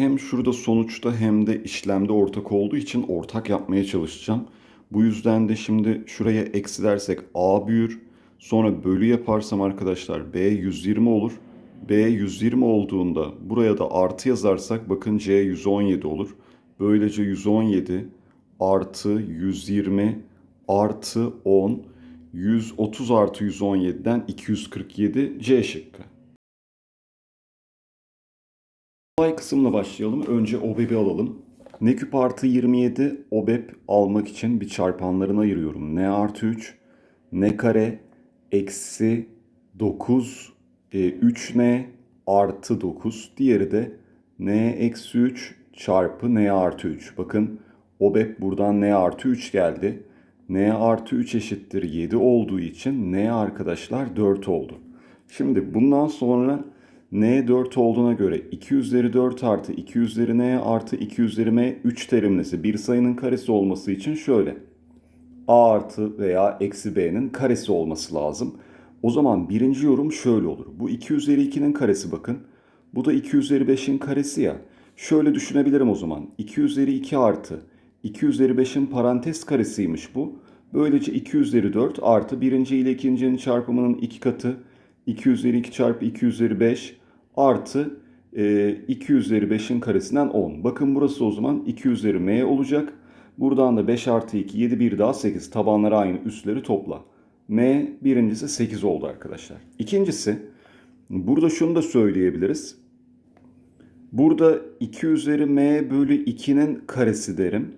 hem şurada sonuçta hem de işlemde ortak olduğu için ortak yapmaya çalışacağım. Bu yüzden de şimdi şuraya eksi dersek a büyür. Sonra bölü yaparsam arkadaşlar b 120 olur. b 120 olduğunda buraya da artı yazarsak bakın c 117 olur. Böylece 117 artı 120 artı 10 130 artı 117'den 247 C şıkkı. Kolay kısımla başlayalım. Önce OBEB'i alalım. Ne küp artı 27 OBEB almak için bir çarpanlarına ayırıyorum. N artı 3, N kare eksi 9, e, 3N artı 9. Diğeri de N eksi 3 çarpı N artı 3. Bakın OBEB buradan N artı 3 geldi. N artı 3 eşittir 7 olduğu için N arkadaşlar 4 oldu. Şimdi bundan sonra N 4 olduğuna göre 2 üzeri 4 artı 2 üzeri N artı 2 üzeri M 3 terimlesi bir sayının karesi olması için şöyle. A artı veya eksi B'nin karesi olması lazım. O zaman birinci yorum şöyle olur. Bu 2 üzeri 2'nin karesi bakın. Bu da 2 üzeri 5'in karesi ya. Şöyle düşünebilirim o zaman. 2 üzeri 2 artı 2 üzeri 5'in parantez karesiymiş bu. Böylece 2 üzeri 4 artı birinci ile ikincinin çarpımının iki katı 2 üzeri 2 çarpı 2 üzeri 5 artı e, 2 üzeri 5'in karesinden 10. Bakın burası o zaman 2 üzeri m olacak. Buradan da 5 artı 2 7 bir daha 8 tabanları aynı üstleri topla. m birincisi 8 oldu arkadaşlar. İkincisi burada şunu da söyleyebiliriz. Burada 2 üzeri m bölü 2'nin karesi derim.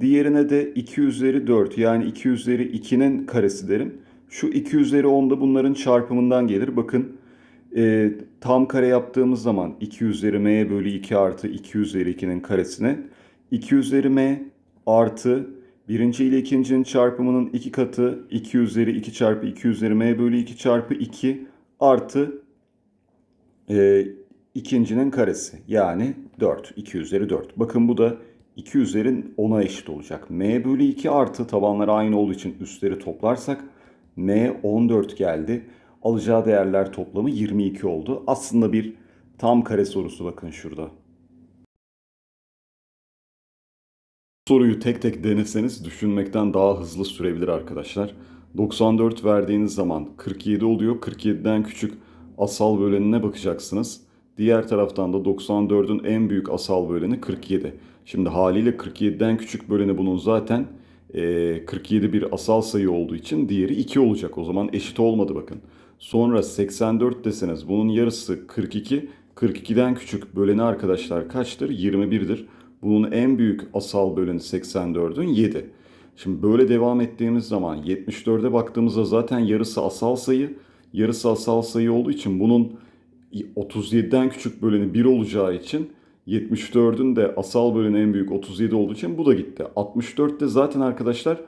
Diğerine de 2 üzeri 4 yani 2 üzeri 2'nin karesi derim. Şu 2 üzeri 10 da bunların çarpımından gelir. Bakın e, tam kare yaptığımız zaman 2 üzeri m bölü 2 artı 2 üzeri 2'nin karesine 2 üzeri m artı birinci ile ikincinin çarpımının iki katı 2 üzeri 2 çarpı 2 üzeri m bölü 2 çarpı 2 artı e, ikincinin karesi yani 4 2 üzeri 4. Bakın bu da 2 üzerin 10'a eşit olacak. m bölü 2 artı tabanları aynı olduğu için üstleri toplarsak m 14 geldi. Alacağı değerler toplamı 22 oldu. Aslında bir tam kare sorusu bakın şurada. Soruyu tek tek deneseniz düşünmekten daha hızlı sürebilir arkadaşlar. 94 verdiğiniz zaman 47 oluyor. 47'den küçük asal bölenine bakacaksınız. Diğer taraftan da 94'ün en büyük asal böleni 47. Şimdi haliyle 47'den küçük böleni bunun zaten e, 47 bir asal sayı olduğu için diğeri 2 olacak. O zaman eşit olmadı bakın. Sonra 84 deseniz bunun yarısı 42. 42'den küçük böleni arkadaşlar kaçtır? 21'dir. Bunun en büyük asal böleni 84'ün 7. Şimdi böyle devam ettiğimiz zaman 74'e baktığımızda zaten yarısı asal sayı. Yarısı asal sayı olduğu için bunun 37'den küçük böleni 1 olacağı için 74'ün de asal böleni en büyük 37 olduğu için bu da gitti. 64'te zaten arkadaşlar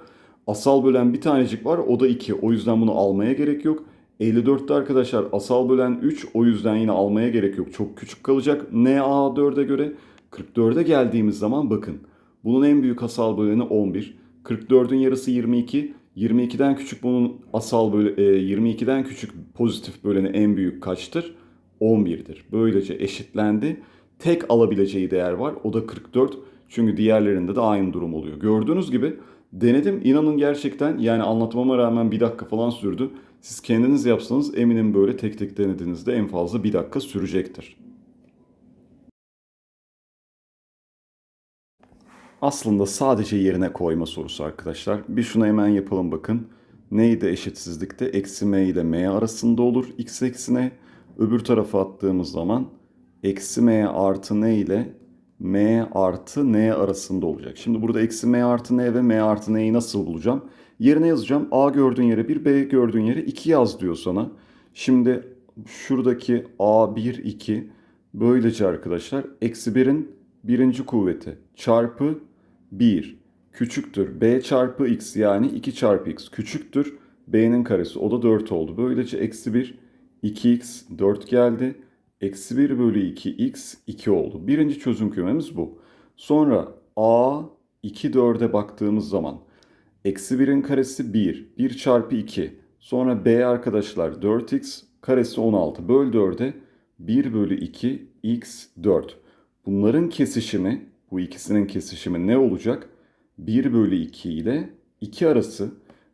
asal bölen bir tanecik var o da 2. O yüzden bunu almaya gerek yok. 54'te arkadaşlar asal bölen 3 o yüzden yine almaya gerek yok. Çok küçük kalacak. NA4'e göre 44'e geldiğimiz zaman bakın. Bunun en büyük asal böleni 11. 44'ün yarısı 22. 22'den küçük bunun asal bölü, e, 22'den küçük pozitif böleni en büyük kaçtır? 11'dir. Böylece eşitlendi. Tek alabileceği değer var. O da 44. Çünkü diğerlerinde de aynı durum oluyor. Gördüğünüz gibi denedim. İnanın gerçekten yani anlatmama rağmen bir dakika falan sürdü. Siz kendiniz yapsanız eminim böyle tek tek denediğinizde en fazla bir dakika sürecektir. Aslında sadece yerine koyma sorusu arkadaşlar. Bir şunu hemen yapalım bakın. Neydi eşitsizlikte? Eksi m ile m arasında olur. x eksine öbür tarafa attığımız zaman eksi m artı n ile m artı n arasında olacak. Şimdi burada eksi m artı n ve m artı n'yi nasıl bulacağım? Yerine yazacağım. A gördüğün yere 1, B gördüğün yere 2 yaz diyor sana. Şimdi şuradaki A1, 2 böylece arkadaşlar eksi 1'in birinci kuvveti çarpı 1 küçüktür. B çarpı x yani 2 çarpı x küçüktür. B'nin karesi o da 4 oldu. Böylece eksi 1 2x 4 geldi. Eksi 1 bölü 2x 2 oldu. Birinci çözüm kümemiz bu. Sonra a 2 4'e baktığımız zaman eksi 1'in karesi 1. 1 çarpı 2. Sonra b arkadaşlar 4x karesi 16. Böl 4'e 1 bölü 2 x 4. Bunların kesişimi, bu ikisinin kesişimi ne olacak? 1 bölü 2 ile 2 arası.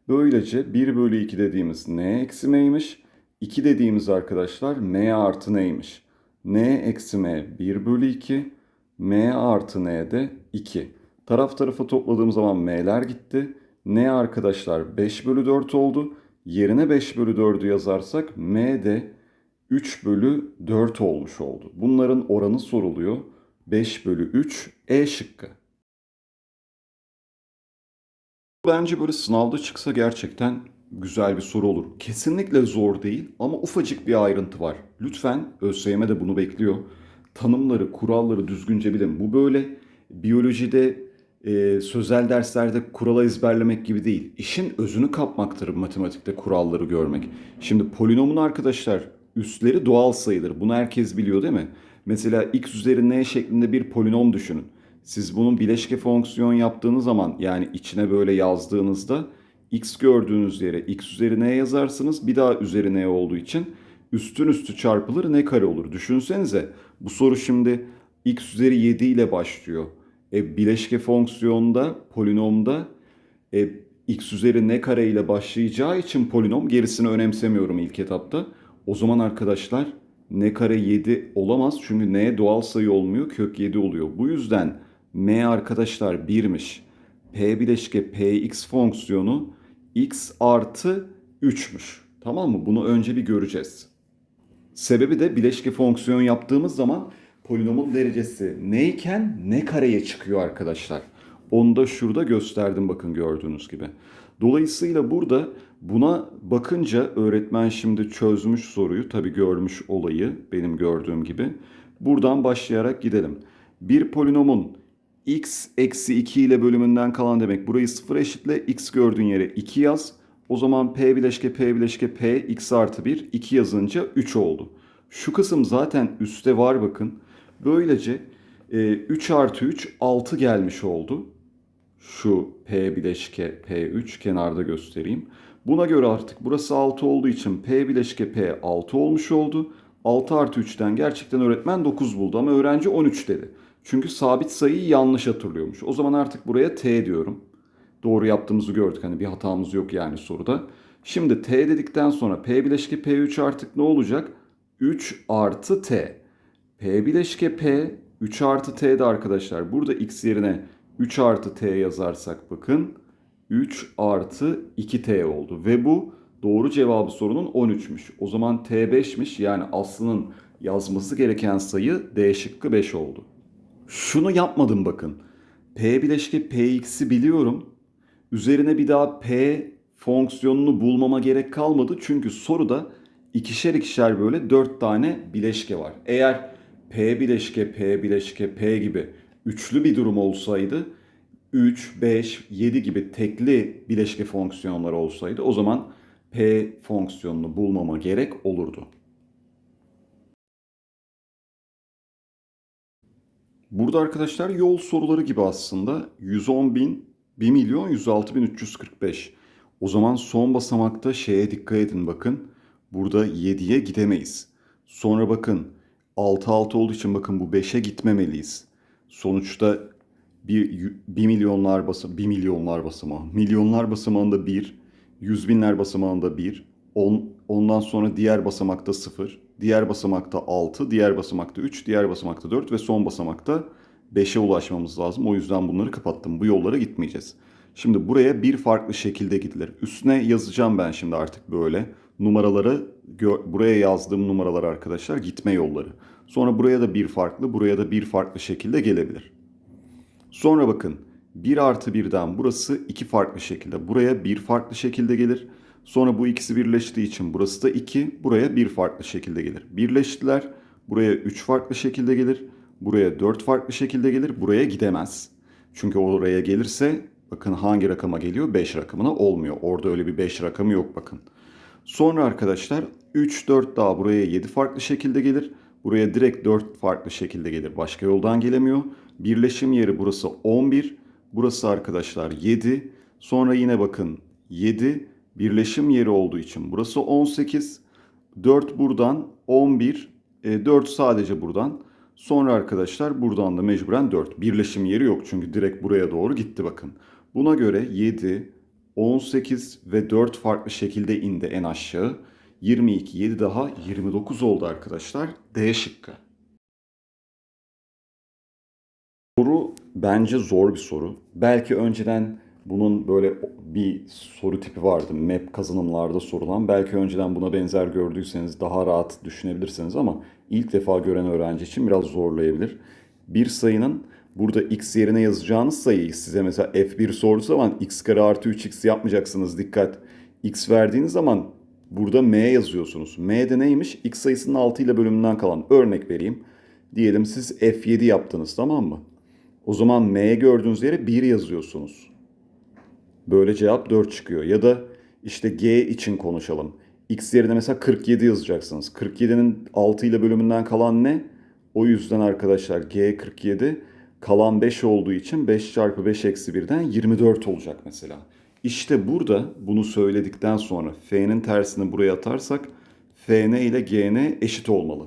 Böylece 1 bölü 2 dediğimiz n eksi m'ymiş. 2 dediğimiz arkadaşlar m artı n'ymiş. n eksi m 1 bölü 2. m artı n de 2. Taraf tarafa topladığım zaman m'ler gitti. N arkadaşlar 5 bölü 4 oldu. Yerine 5 bölü 4'ü yazarsak m de 3 bölü 4 olmuş oldu. Bunların oranı soruluyor. 5 bölü 3 E şıkkı. Bence böyle sınavda çıksa gerçekten güzel bir soru olur. Kesinlikle zor değil ama ufacık bir ayrıntı var. Lütfen ÖSYM de bunu bekliyor. Tanımları, kuralları düzgünce bilin. Bu böyle biyolojide, e, sözel derslerde kurala ezberlemek gibi değil. İşin özünü kapmaktır matematikte kuralları görmek. Şimdi polinomun arkadaşlar üstleri doğal sayıdır. Bunu herkes biliyor değil mi? Mesela x üzeri n şeklinde bir polinom düşünün. Siz bunun bileşke fonksiyon yaptığınız zaman yani içine böyle yazdığınızda x gördüğünüz yere x üzeri n yazarsınız. Bir daha üzeri n olduğu için üstün üstü çarpılır ne kare olur. Düşünsenize bu soru şimdi x üzeri 7 ile başlıyor. E, bileşke fonksiyonda, polinomda e, x üzeri ne kare ile başlayacağı için polinom gerisini önemsemiyorum ilk etapta. O zaman arkadaşlar n kare 7 olamaz çünkü n doğal sayı olmuyor kök 7 oluyor. Bu yüzden m arkadaşlar 1'miş. p bileşke px fonksiyonu x artı 3'müş. Tamam mı? Bunu önce bir göreceğiz. Sebebi de bileşke fonksiyon yaptığımız zaman polinomun derecesi neyken ne kareye çıkıyor arkadaşlar. Onu da şurada gösterdim bakın gördüğünüz gibi. Dolayısıyla burada buna bakınca öğretmen şimdi çözmüş soruyu tabi görmüş olayı benim gördüğüm gibi. Buradan başlayarak gidelim. Bir polinomun x eksi 2 ile bölümünden kalan demek. Burayı sıfır eşitle x gördüğün yere 2 yaz. O zaman p bileşke p bileşke p x artı 1 2 yazınca 3 oldu. Şu kısım zaten üstte var bakın. Böylece 3 artı 3 6 gelmiş oldu şu P bileşke P3 kenarda göstereyim. Buna göre artık burası 6 olduğu için P bileşke P 6 olmuş oldu. 6 artı 3'ten gerçekten öğretmen 9 buldu ama öğrenci 13 dedi. Çünkü sabit sayıyı yanlış hatırlıyormuş. O zaman artık buraya T diyorum. Doğru yaptığımızı gördük. Hani bir hatamız yok yani soruda. Şimdi T dedikten sonra P bileşke P3 artık ne olacak? 3 artı T. P bileşke P 3 artı T'de arkadaşlar. Burada x yerine 3 artı t yazarsak bakın 3 artı 2t oldu. Ve bu doğru cevabı sorunun 13'müş. O zaman t5'miş yani aslının yazması gereken sayı d şıkkı 5 oldu. Şunu yapmadım bakın. p bileşke px'i biliyorum. Üzerine bir daha p fonksiyonunu bulmama gerek kalmadı. Çünkü soruda ikişer ikişer böyle 4 tane bileşke var. Eğer p bileşke p bileşke p gibi üçlü bir durum olsaydı 3, 5, 7 gibi tekli bileşke fonksiyonlar olsaydı o zaman P fonksiyonunu bulmama gerek olurdu. Burada arkadaşlar yol soruları gibi aslında 110 bin, 1 milyon 106 bin 345. O zaman son basamakta şeye dikkat edin bakın. Burada 7'ye gidemeyiz. Sonra bakın 6 6 olduğu için bakın bu 5'e gitmemeliyiz. Sonuçta bir, bir milyonlar basım, bir milyonlar basamağı, milyonlar basamağında bir, yüz binler basamağında bir, on, ondan sonra diğer basamakta sıfır, diğer basamakta altı, diğer basamakta üç, diğer basamakta dört ve son basamakta beşe ulaşmamız lazım. O yüzden bunları kapattım. Bu yollara gitmeyeceğiz. Şimdi buraya bir farklı şekilde gidilir. Üstüne yazacağım ben şimdi artık böyle numaraları buraya yazdığım numaralar arkadaşlar gitme yolları. Sonra buraya da bir farklı, buraya da bir farklı şekilde gelebilir. Sonra bakın 1 artı 1'den burası iki farklı şekilde. Buraya bir farklı şekilde gelir. Sonra bu ikisi birleştiği için burası da 2. Buraya bir farklı şekilde gelir. Birleştiler. Buraya 3 farklı şekilde gelir. Buraya 4 farklı şekilde gelir. Buraya gidemez. Çünkü oraya gelirse bakın hangi rakama geliyor? 5 rakamına olmuyor. Orada öyle bir 5 rakamı yok bakın. Sonra arkadaşlar 3, 4 daha buraya 7 farklı şekilde gelir. Buraya direkt 4 farklı şekilde gelir. Başka yoldan gelemiyor. Birleşim yeri burası 11. Burası arkadaşlar 7. Sonra yine bakın 7 birleşim yeri olduğu için burası 18. 4 buradan 11. E, 4 sadece buradan. Sonra arkadaşlar buradan da mecburen 4. Birleşim yeri yok çünkü direkt buraya doğru gitti bakın. Buna göre 7, 18 ve 4 farklı şekilde indi en aşağı. 22, 7 daha 29 oldu arkadaşlar. D şıkkı. Soru bence zor bir soru. Belki önceden bunun böyle bir soru tipi vardı. Map kazanımlarda sorulan. Belki önceden buna benzer gördüyseniz daha rahat düşünebilirsiniz ama ilk defa gören öğrenci için biraz zorlayabilir. Bir sayının burada x yerine yazacağınız sayıyı size mesela f1 sorduğu zaman x kare artı 3x yapmayacaksınız dikkat. x verdiğiniz zaman burada m yazıyorsunuz. m de neymiş? x sayısının 6 ile bölümünden kalan. Örnek vereyim. Diyelim siz f7 yaptınız tamam mı? O zaman m gördüğünüz yere 1 yazıyorsunuz. Böyle cevap 4 çıkıyor. Ya da işte G için konuşalım. X yerine mesela 47 yazacaksınız. 47'nin 6 ile bölümünden kalan ne? O yüzden arkadaşlar G 47 kalan 5 olduğu için 5 çarpı 5 eksi 1'den 24 olacak mesela. İşte burada bunu söyledikten sonra F'nin tersini buraya atarsak Fn ile Gn eşit olmalı.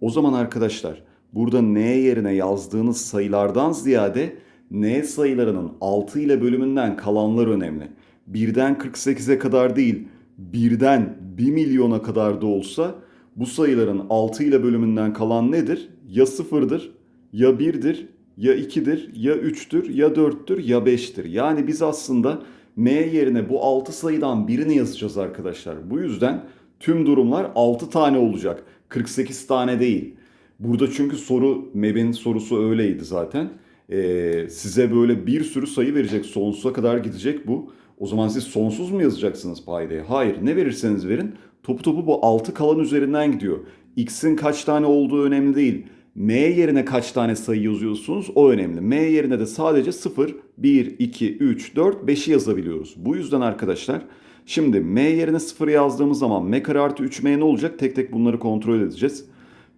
O zaman arkadaşlar burada N yerine yazdığınız sayılardan ziyade N sayılarının 6 ile bölümünden kalanlar önemli. 1'den 48'e kadar değil, 1'den 1 milyona kadar da olsa bu sayıların 6 ile bölümünden kalan nedir? Ya 0'dır, ya 1'dir, ya 2'dir, ya 3'tür, ya 4'tür, ya 5'tir. Yani biz aslında M yerine bu 6 sayıdan birini yazacağız arkadaşlar. Bu yüzden tüm durumlar 6 tane olacak. 48 tane değil. Burada çünkü soru, MEB'in sorusu öyleydi zaten e, size böyle bir sürü sayı verecek. Sonsuza kadar gidecek bu. O zaman siz sonsuz mu yazacaksınız paydaya? Hayır. Ne verirseniz verin topu topu bu 6 kalan üzerinden gidiyor. X'in kaç tane olduğu önemli değil. M yerine kaç tane sayı yazıyorsunuz o önemli. M yerine de sadece 0, 1, 2, 3, 4, 5'i yazabiliyoruz. Bu yüzden arkadaşlar şimdi M yerine 0 yazdığımız zaman M kare artı 3M ne olacak? Tek tek bunları kontrol edeceğiz.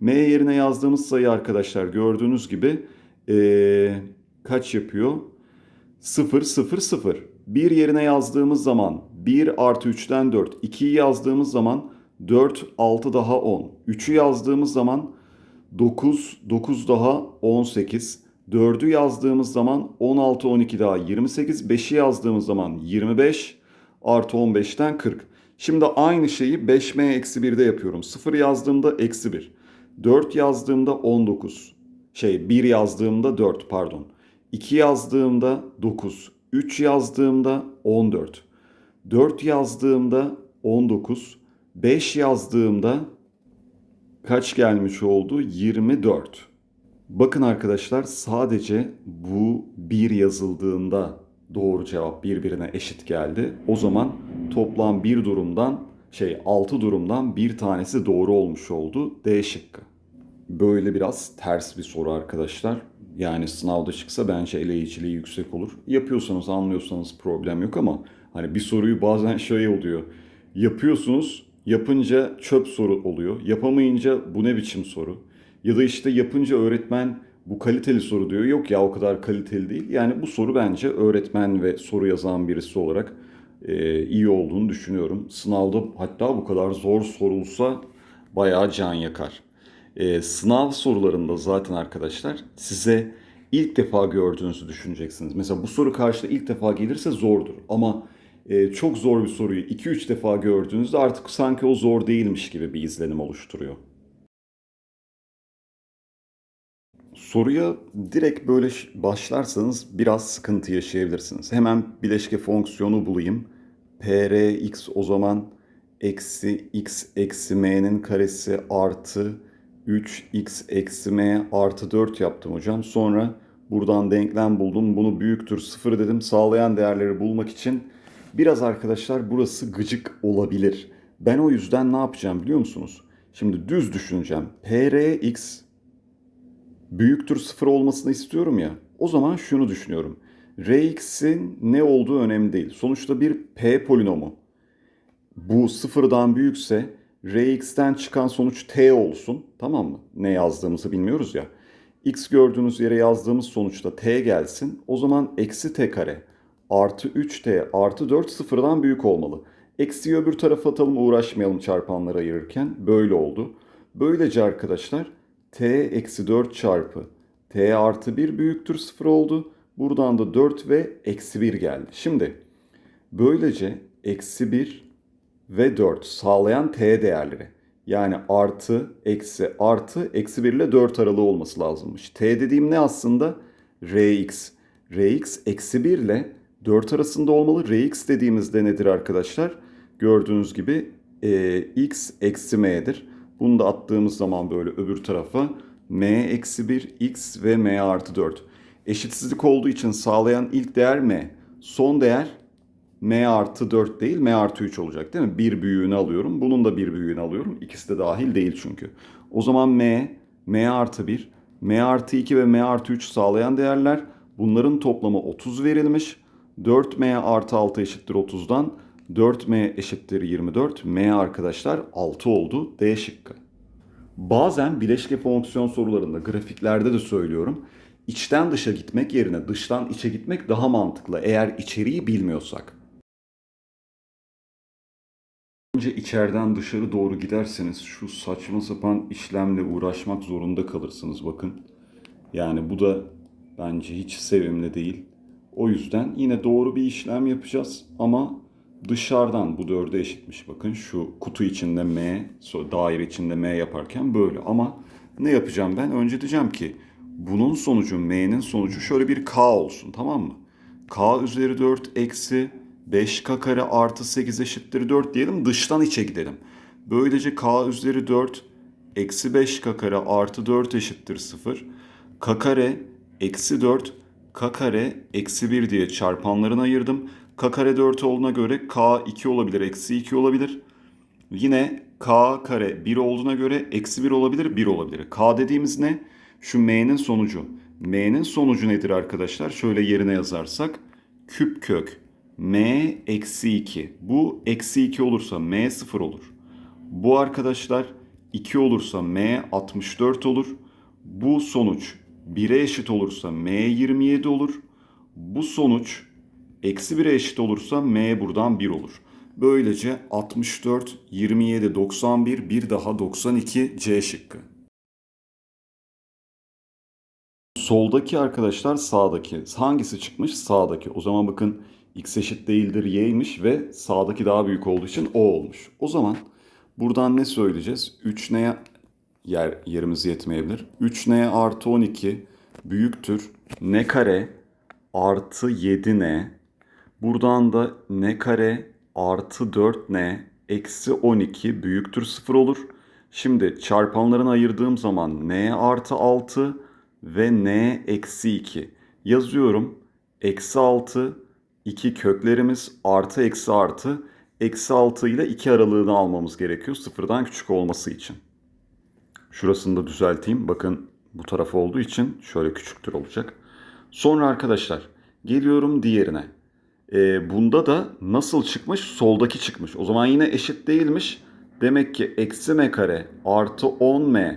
M yerine yazdığımız sayı arkadaşlar gördüğünüz gibi ee, kaç yapıyor? 0, 0, 0. 1 yerine yazdığımız zaman 1 artı 3'ten 4. 2'yi yazdığımız zaman 4, 6 daha 10. 3'ü yazdığımız zaman 9, 9 daha 18. 4'ü yazdığımız zaman 16, 12 daha 28. 5'i yazdığımız zaman 25 artı 15'ten 40. Şimdi aynı şeyi 5m eksi 1'de yapıyorum. 0 yazdığımda eksi 1. 4 yazdığımda 19 şey 1 yazdığımda 4 pardon. 2 yazdığımda 9. 3 yazdığımda 14. 4 yazdığımda 19. 5 yazdığımda kaç gelmiş oldu? 24. Bakın arkadaşlar sadece bu 1 yazıldığında doğru cevap birbirine eşit geldi. O zaman toplam bir durumdan şey 6 durumdan bir tanesi doğru olmuş oldu. D şıkkı böyle biraz ters bir soru arkadaşlar. Yani sınavda çıksa bence eleyiciliği yüksek olur. Yapıyorsanız anlıyorsanız problem yok ama hani bir soruyu bazen şey oluyor. Yapıyorsunuz yapınca çöp soru oluyor. Yapamayınca bu ne biçim soru? Ya da işte yapınca öğretmen bu kaliteli soru diyor. Yok ya o kadar kaliteli değil. Yani bu soru bence öğretmen ve soru yazan birisi olarak e, iyi olduğunu düşünüyorum. Sınavda hatta bu kadar zor sorulsa bayağı can yakar. E, sınav sorularında zaten arkadaşlar size ilk defa gördüğünüzü düşüneceksiniz. Mesela bu soru karşıda ilk defa gelirse zordur ama e, çok zor bir soruyu 2-3 defa gördüğünüzde artık sanki o zor değilmiş gibi bir izlenim oluşturuyor. Soruya direkt böyle başlarsanız biraz sıkıntı yaşayabilirsiniz. Hemen bileşke fonksiyonu bulayım. Prx o zaman eksi x eksi m'nin karesi artı 3x eksi m artı 4 yaptım hocam. Sonra buradan denklem buldum. Bunu büyüktür 0 dedim. Sağlayan değerleri bulmak için biraz arkadaşlar burası gıcık olabilir. Ben o yüzden ne yapacağım biliyor musunuz? Şimdi düz düşüneceğim. Prx büyüktür 0 olmasını istiyorum ya. O zaman şunu düşünüyorum. Rx'in ne olduğu önemli değil. Sonuçta bir p polinomu. Bu sıfırdan büyükse Rx'ten çıkan sonuç t olsun. Tamam mı? Ne yazdığımızı bilmiyoruz ya. x gördüğünüz yere yazdığımız sonuçta t gelsin. O zaman eksi t kare artı 3t artı 4 sıfırdan büyük olmalı. Eksiyi öbür tarafa atalım uğraşmayalım çarpanları ayırırken. Böyle oldu. Böylece arkadaşlar t eksi 4 çarpı t artı 1 büyüktür 0 oldu. Buradan da 4 ve eksi 1 geldi. Şimdi böylece eksi 1 ve 4 sağlayan t değerleri. Yani artı, eksi, artı, eksi 1 ile 4 aralığı olması lazımmış. T dediğim ne aslında? Rx. Rx eksi 1 ile 4 arasında olmalı. Rx dediğimizde nedir arkadaşlar? Gördüğünüz gibi e, x eksi m'dir. Bunu da attığımız zaman böyle öbür tarafa m eksi 1, x ve m artı 4. Eşitsizlik olduğu için sağlayan ilk değer m. Son değer m artı 4 değil m artı 3 olacak değil mi? Bir büyüğünü alıyorum. Bunun da bir büyüğünü alıyorum. İkisi de dahil değil çünkü. O zaman m, m artı 1, m artı 2 ve m artı 3 sağlayan değerler. Bunların toplamı 30 verilmiş. 4m artı 6 eşittir 30'dan. 4m eşittir 24. m arkadaşlar 6 oldu. D şıkkı. Bazen bileşke fonksiyon sorularında grafiklerde de söylüyorum. İçten dışa gitmek yerine dıştan içe gitmek daha mantıklı eğer içeriği bilmiyorsak. Önce içeriden dışarı doğru giderseniz şu saçma sapan işlemle uğraşmak zorunda kalırsınız bakın. Yani bu da bence hiç sevimli değil. O yüzden yine doğru bir işlem yapacağız ama dışarıdan bu dörde eşitmiş bakın şu kutu içinde M, daire içinde M yaparken böyle ama ne yapacağım ben? Önce diyeceğim ki bunun sonucu M'nin sonucu şöyle bir K olsun tamam mı? K üzeri 4 eksi 5K kare artı 8 eşittir 4 diyelim dıştan içe gidelim. Böylece K üzeri 4 eksi 5K kare artı 4 eşittir 0. K kare eksi 4 K kare eksi 1 diye çarpanlarına ayırdım. K kare 4 olduğuna göre K 2 olabilir eksi 2 olabilir. Yine K kare 1 olduğuna göre eksi 1 olabilir 1 olabilir. K dediğimiz ne? Şu M'nin sonucu. M'nin sonucu nedir arkadaşlar? Şöyle yerine yazarsak küp kök m eksi 2. Bu eksi 2 olursa m 0 olur. Bu arkadaşlar 2 olursa m 64 olur. Bu sonuç 1'e eşit olursa m 27 olur. Bu sonuç eksi 1'e eşit olursa m buradan 1 olur. Böylece 64, 27, 91, bir daha 92 C şıkkı. Soldaki arkadaşlar sağdaki. Hangisi çıkmış? Sağdaki. O zaman bakın x eşit değildir y'ymiş ve sağdaki daha büyük olduğu için o olmuş. O zaman buradan ne söyleyeceğiz? 3 neye yer, yerimiz yetmeyebilir. 3 n artı 12 büyüktür. n kare artı 7 n. Buradan da n kare artı 4 n eksi 12 büyüktür 0 olur. Şimdi çarpanlarını ayırdığım zaman n artı 6 ve n eksi 2 yazıyorum. Eksi 6 2 köklerimiz artı eksi artı. Eksi 6 ile 2 aralığını almamız gerekiyor sıfırdan küçük olması için. Şurasını da düzelteyim. Bakın bu taraf olduğu için şöyle küçüktür olacak. Sonra arkadaşlar geliyorum diğerine. E, bunda da nasıl çıkmış? Soldaki çıkmış. O zaman yine eşit değilmiş. Demek ki eksi m kare artı 10m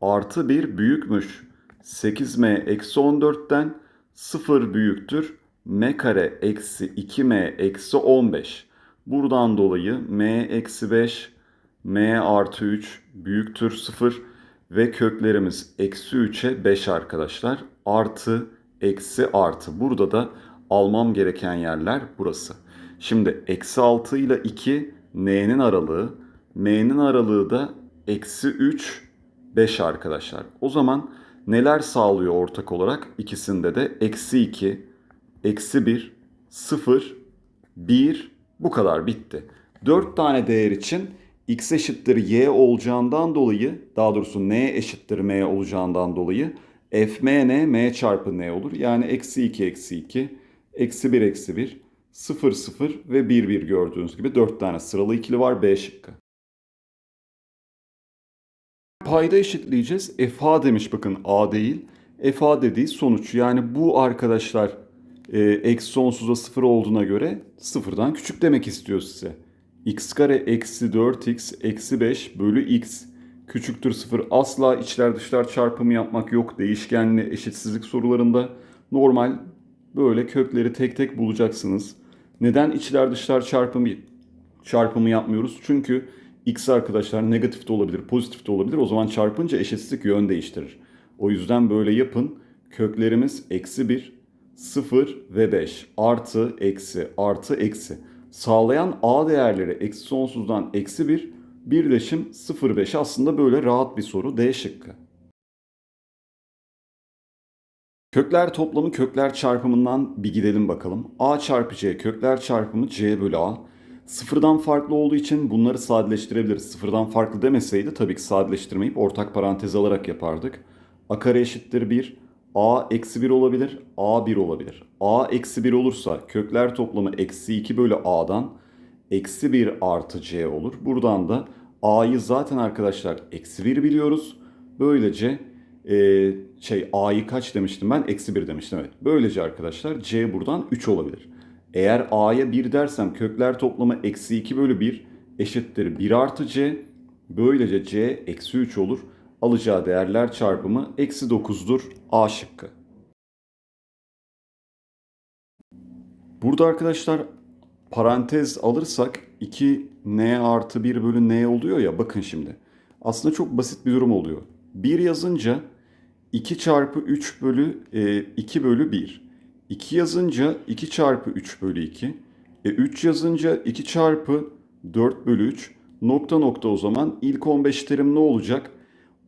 artı 1 büyükmüş. 8m eksi 14'ten 0 büyüktür m kare eksi 2m eksi 15. Buradan dolayı m eksi 5 m artı 3 büyüktür 0 ve köklerimiz eksi 3'e 5 arkadaşlar. Artı eksi artı. Burada da almam gereken yerler burası. Şimdi eksi 6 ile 2 n'nin aralığı. m'nin aralığı da eksi 3 5 arkadaşlar. O zaman neler sağlıyor ortak olarak? İkisinde de eksi 2 eksi 1, 0, 1 bu kadar bitti. 4 tane değer için x eşittir y olacağından dolayı daha doğrusu n eşittir m olacağından dolayı f n m çarpı n olur. Yani eksi 2 eksi 2 eksi 1 eksi 1 0 0 ve 1 1 gördüğünüz gibi 4 tane sıralı ikili var B şıkkı. Payda eşitleyeceğiz. f a demiş bakın a değil. f a dediği sonuç yani bu arkadaşlar e, eksi sonsuza sıfır olduğuna göre sıfırdan küçük demek istiyor size. X kare eksi 4x eksi 5 bölü x küçüktür sıfır. Asla içler dışlar çarpımı yapmak yok. Değişkenli eşitsizlik sorularında normal böyle kökleri tek tek bulacaksınız. Neden içler dışlar çarpımı çarpımı yapmıyoruz? Çünkü x arkadaşlar negatif de olabilir, pozitif de olabilir. O zaman çarpınca eşitsizlik yön değiştirir. O yüzden böyle yapın. Köklerimiz eksi 1, 0 ve 5 artı eksi artı eksi. Sağlayan a değerleri eksi sonsuzdan eksi 1 birleşim 0 5 aslında böyle rahat bir soru D şıkkı. Kökler toplamı kökler çarpımından bir gidelim bakalım. A çarpı C kökler çarpımı C bölü A. Sıfırdan farklı olduğu için bunları sadeleştirebiliriz. Sıfırdan farklı demeseydi tabii ki sadeleştirmeyip ortak parantez alarak yapardık. A kare eşittir 1. A eksi 1 olabilir. A 1 olabilir. A eksi 1 olursa kökler toplamı eksi 2 bölü A'dan eksi 1 artı C olur. Buradan da A'yı zaten arkadaşlar eksi 1 biliyoruz. Böylece e, şey A'yı kaç demiştim ben? Eksi 1 demiştim evet. Böylece arkadaşlar C buradan 3 olabilir. Eğer A'ya 1 dersem kökler toplamı eksi 2 bölü 1 eşittir 1 artı C. Böylece C eksi 3 olur. Alacağı değerler çarpımı eksi 9'dur A şıkkı. Burada arkadaşlar parantez alırsak 2 n artı 1 bölü n oluyor ya bakın şimdi. Aslında çok basit bir durum oluyor. 1 yazınca 2 çarpı 3 bölü e, 2 bölü 1. 2 yazınca 2 çarpı 3 bölü 2. E, 3 yazınca 2 çarpı 4 bölü 3. Nokta nokta o zaman ilk 15 terim ne olacak?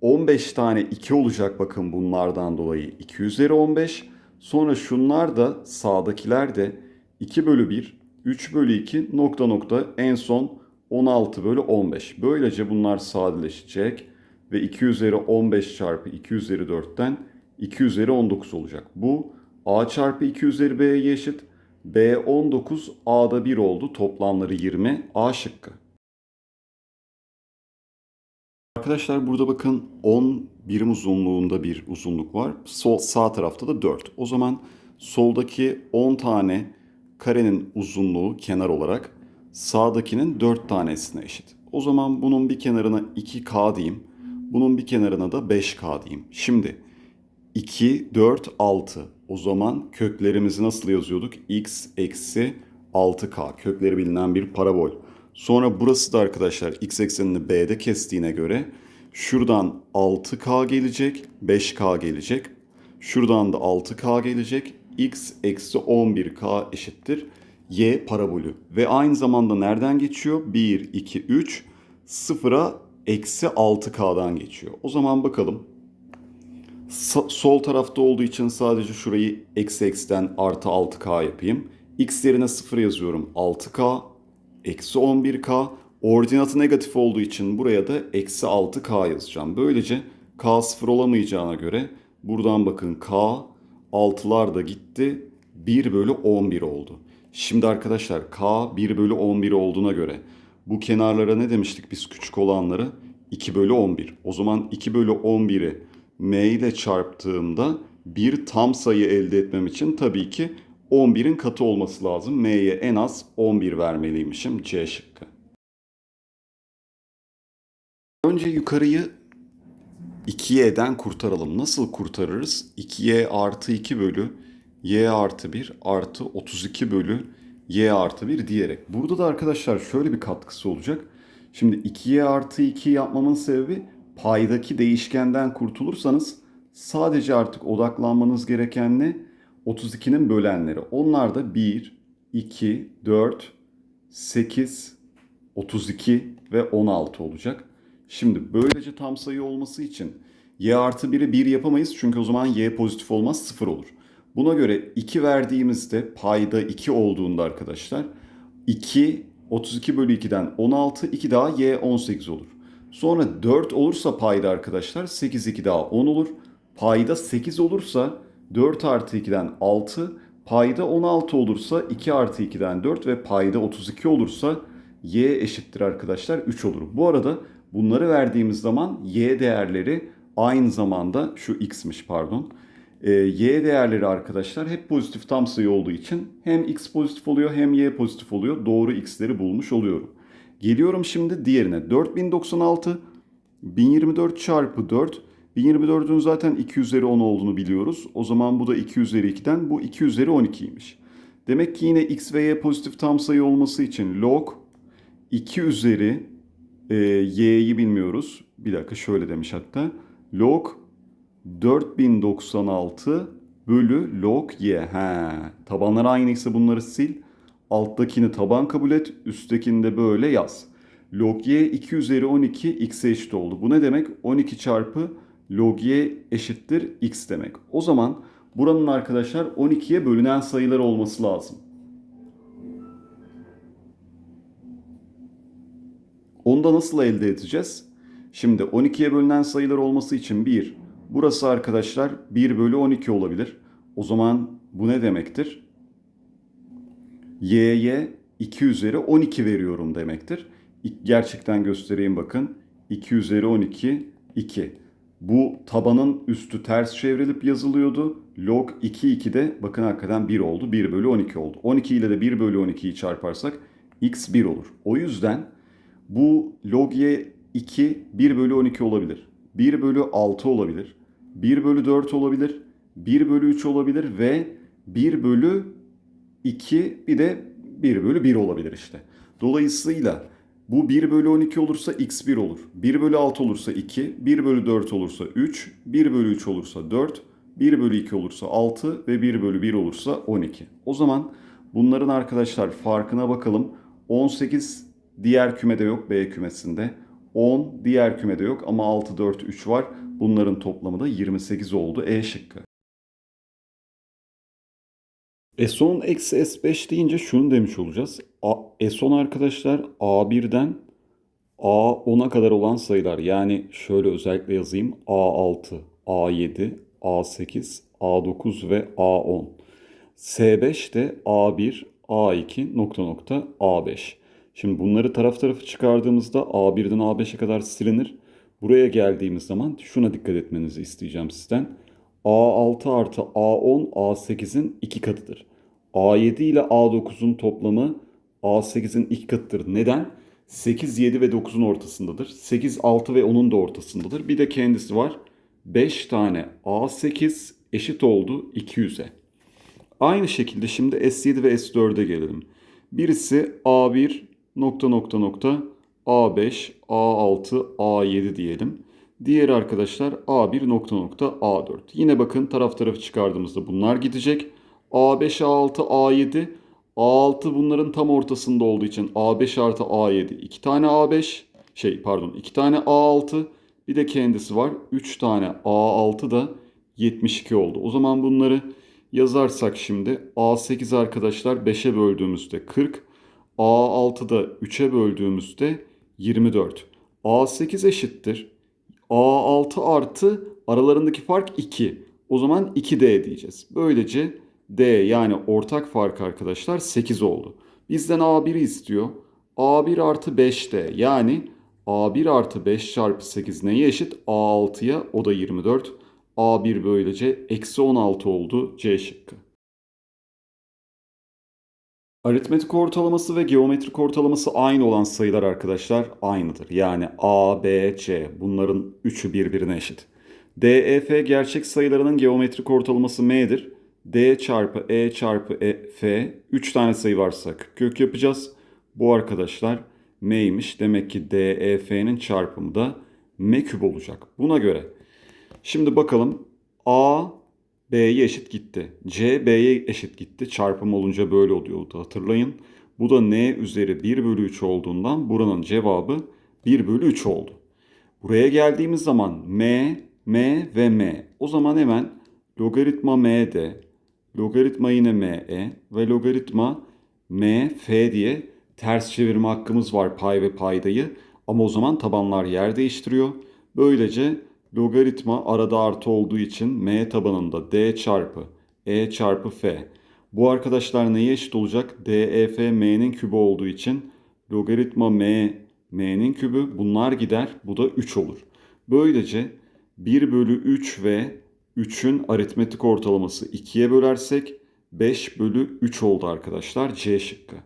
15 tane 2 olacak bakın bunlardan dolayı 2 üzeri 15. Sonra şunlar da sağdakiler de 2 bölü 1, 3 bölü 2 nokta nokta en son 16 bölü 15. Böylece bunlar sadeleşecek ve 2 üzeri 15 çarpı 2 üzeri 4'ten 2 üzeri 19 olacak. Bu a çarpı 2 üzeri b'ye eşit. b 19, a'da 1 oldu. Toplamları 20. a şıkkı. Arkadaşlar burada bakın 10 birim uzunluğunda bir uzunluk var. Sol, sağ tarafta da 4. O zaman soldaki 10 tane karenin uzunluğu kenar olarak sağdakinin 4 tanesine eşit. O zaman bunun bir kenarına 2K diyeyim. Bunun bir kenarına da 5K diyeyim. Şimdi 2, 4, 6. O zaman köklerimizi nasıl yazıyorduk? X eksi 6K. Kökleri bilinen bir parabol. Sonra burası da arkadaşlar x eksenini b'de kestiğine göre şuradan 6k gelecek, 5k gelecek. Şuradan da 6k gelecek. x eksi 11k eşittir y parabolü. Ve aynı zamanda nereden geçiyor? 1, 2, 3, 0'a eksi 6k'dan geçiyor. O zaman bakalım. Sa- sol tarafta olduğu için sadece şurayı eksi eksiden artı 6k yapayım. x yerine 0 yazıyorum 6k eksi 11k. Ordinatı negatif olduğu için buraya da eksi 6k yazacağım. Böylece k sıfır olamayacağına göre buradan bakın k 6'lar da gitti. 1 bölü 11 oldu. Şimdi arkadaşlar k 1 bölü 11 olduğuna göre bu kenarlara ne demiştik biz küçük olanları? 2 bölü 11. O zaman 2 bölü 11'i m ile çarptığımda bir tam sayı elde etmem için tabii ki 11'in katı olması lazım. M'ye en az 11 vermeliymişim. C şıkkı. Önce yukarıyı 2y'den kurtaralım. Nasıl kurtarırız? 2y artı 2 bölü y artı 1 artı 32 bölü y artı 1 diyerek. Burada da arkadaşlar şöyle bir katkısı olacak. Şimdi 2y artı 2 yapmamın sebebi paydaki değişkenden kurtulursanız sadece artık odaklanmanız gereken ne? 32'nin bölenleri. Onlar da 1, 2, 4, 8, 32 ve 16 olacak. Şimdi böylece tam sayı olması için y artı 1'i 1 yapamayız çünkü o zaman y pozitif olmaz 0 olur. Buna göre 2 verdiğimizde payda 2 olduğunda arkadaşlar 2 32 bölü 2'den 16 2 daha y 18 olur. Sonra 4 olursa payda arkadaşlar 8 2 daha 10 olur. Payda 8 olursa 4 artı 2'den 6, payda 16 olursa 2 artı 2'den 4 ve payda 32 olursa y eşittir arkadaşlar 3 olur. Bu arada bunları verdiğimiz zaman y değerleri aynı zamanda şu x'miş pardon. E, y değerleri arkadaşlar hep pozitif tam sayı olduğu için hem x pozitif oluyor hem y pozitif oluyor. Doğru x'leri bulmuş oluyorum. Geliyorum şimdi diğerine. 4096 1024 çarpı 4 1024'ün zaten 2 üzeri 10 olduğunu biliyoruz. O zaman bu da 2 üzeri 2'den bu 2 üzeri 12'ymiş. Demek ki yine x ve y pozitif tam sayı olması için log 2 üzeri e, y'yi bilmiyoruz. Bir dakika şöyle demiş hatta. Log 4096 bölü log y. He, tabanlar aynıysa bunları sil. Alttakini taban kabul et. Üsttekini de böyle yaz. Log y 2 üzeri 12 x'e eşit oldu. Bu ne demek? 12 çarpı log y eşittir x demek. O zaman buranın arkadaşlar 12'ye bölünen sayılar olması lazım. Onu da nasıl elde edeceğiz? Şimdi 12'ye bölünen sayılar olması için 1. Burası arkadaşlar 1 bölü 12 olabilir. O zaman bu ne demektir? Y'ye 2 üzeri 12 veriyorum demektir. Gerçekten göstereyim bakın. 2 üzeri 12, 2. Bu tabanın üstü ters çevrilip yazılıyordu. Log 2, 2 de bakın hakikaten 1 oldu. 1 bölü 12 oldu. 12 ile de 1 bölü 12'yi çarparsak x 1 olur. O yüzden bu log y 2 1 bölü 12 olabilir. 1 bölü 6 olabilir. 1 bölü 4 olabilir. 1 bölü 3 olabilir ve 1 bölü 2 bir de 1 bölü 1 olabilir işte. Dolayısıyla bu 1 bölü 12 olursa x1 olur. 1 bölü 6 olursa 2, 1 bölü 4 olursa 3, 1 bölü 3 olursa 4, 1 bölü 2 olursa 6 ve 1 bölü 1 olursa 12. O zaman bunların arkadaşlar farkına bakalım. 18 diğer kümede yok B kümesinde. 10 diğer kümede yok ama 6, 4, 3 var. Bunların toplamı da 28 oldu E şıkkı. S10 eksi S5 deyince şunu demiş olacağız. A, S10 arkadaşlar A1'den A10'a kadar olan sayılar. Yani şöyle özellikle yazayım. A6, A7, A8, A9 ve A10. S5 de A1, A2, nokta nokta A5. Şimdi bunları taraf tarafı çıkardığımızda A1'den A5'e kadar silinir. Buraya geldiğimiz zaman şuna dikkat etmenizi isteyeceğim sizden. A6 artı A10 A8'in iki katıdır. A7 ile A9'un toplamı A8'in iki katıdır. Neden? 8, 7 ve 9'un ortasındadır. 8, 6 ve 10'un da ortasındadır. Bir de kendisi var. 5 tane A8 eşit oldu 200'e. Aynı şekilde şimdi S7 ve S4'e gelelim. Birisi A1 nokta nokta nokta A5, A6, A7 diyelim. Diğeri arkadaşlar A1 nokta nokta A4. Yine bakın taraf tarafı çıkardığımızda bunlar gidecek. A5, A6, A7. A6 bunların tam ortasında olduğu için A5 artı A7. 2 tane A5 şey pardon 2 tane A6 bir de kendisi var. 3 tane A6 da 72 oldu. O zaman bunları yazarsak şimdi A8 arkadaşlar 5'e böldüğümüzde 40. A6'da 3'e böldüğümüzde 24. A8 eşittir. A6 artı aralarındaki fark 2. O zaman 2D diyeceğiz. Böylece D yani ortak fark arkadaşlar 8 oldu. Bizden A1'i istiyor. A1 artı 5D yani A1 artı 5 çarpı 8 neye eşit? A6'ya o da 24. A1 böylece eksi 16 oldu C şıkkı. Aritmetik ortalaması ve geometrik ortalaması aynı olan sayılar arkadaşlar aynıdır. Yani A, B, C bunların üçü birbirine eşit. D, E, F gerçek sayılarının geometrik ortalaması M'dir. D çarpı E çarpı E, F 3 tane sayı varsa kök yapacağız. Bu arkadaşlar M'ymiş. Demek ki D, E, F'nin çarpımı da M küp olacak. Buna göre şimdi bakalım A B'ye eşit gitti. C B'ye eşit gitti. Çarpım olunca böyle oluyordu hatırlayın. Bu da N üzeri 1 bölü 3 olduğundan buranın cevabı 1 bölü 3 oldu. Buraya geldiğimiz zaman M, M ve M. O zaman hemen logaritma M'de, logaritma yine ME ve logaritma M, F diye ters çevirme hakkımız var pay ve paydayı. Ama o zaman tabanlar yer değiştiriyor. Böylece Logaritma arada artı olduğu için m tabanında d çarpı e çarpı f. Bu arkadaşlar neye eşit olacak? DEF m'nin kübü olduğu için logaritma m m'nin kübü bunlar gider. Bu da 3 olur. Böylece 1 bölü 3 ve 3'ün aritmetik ortalaması 2'ye bölersek 5 bölü 3 oldu arkadaşlar. C şıkkı.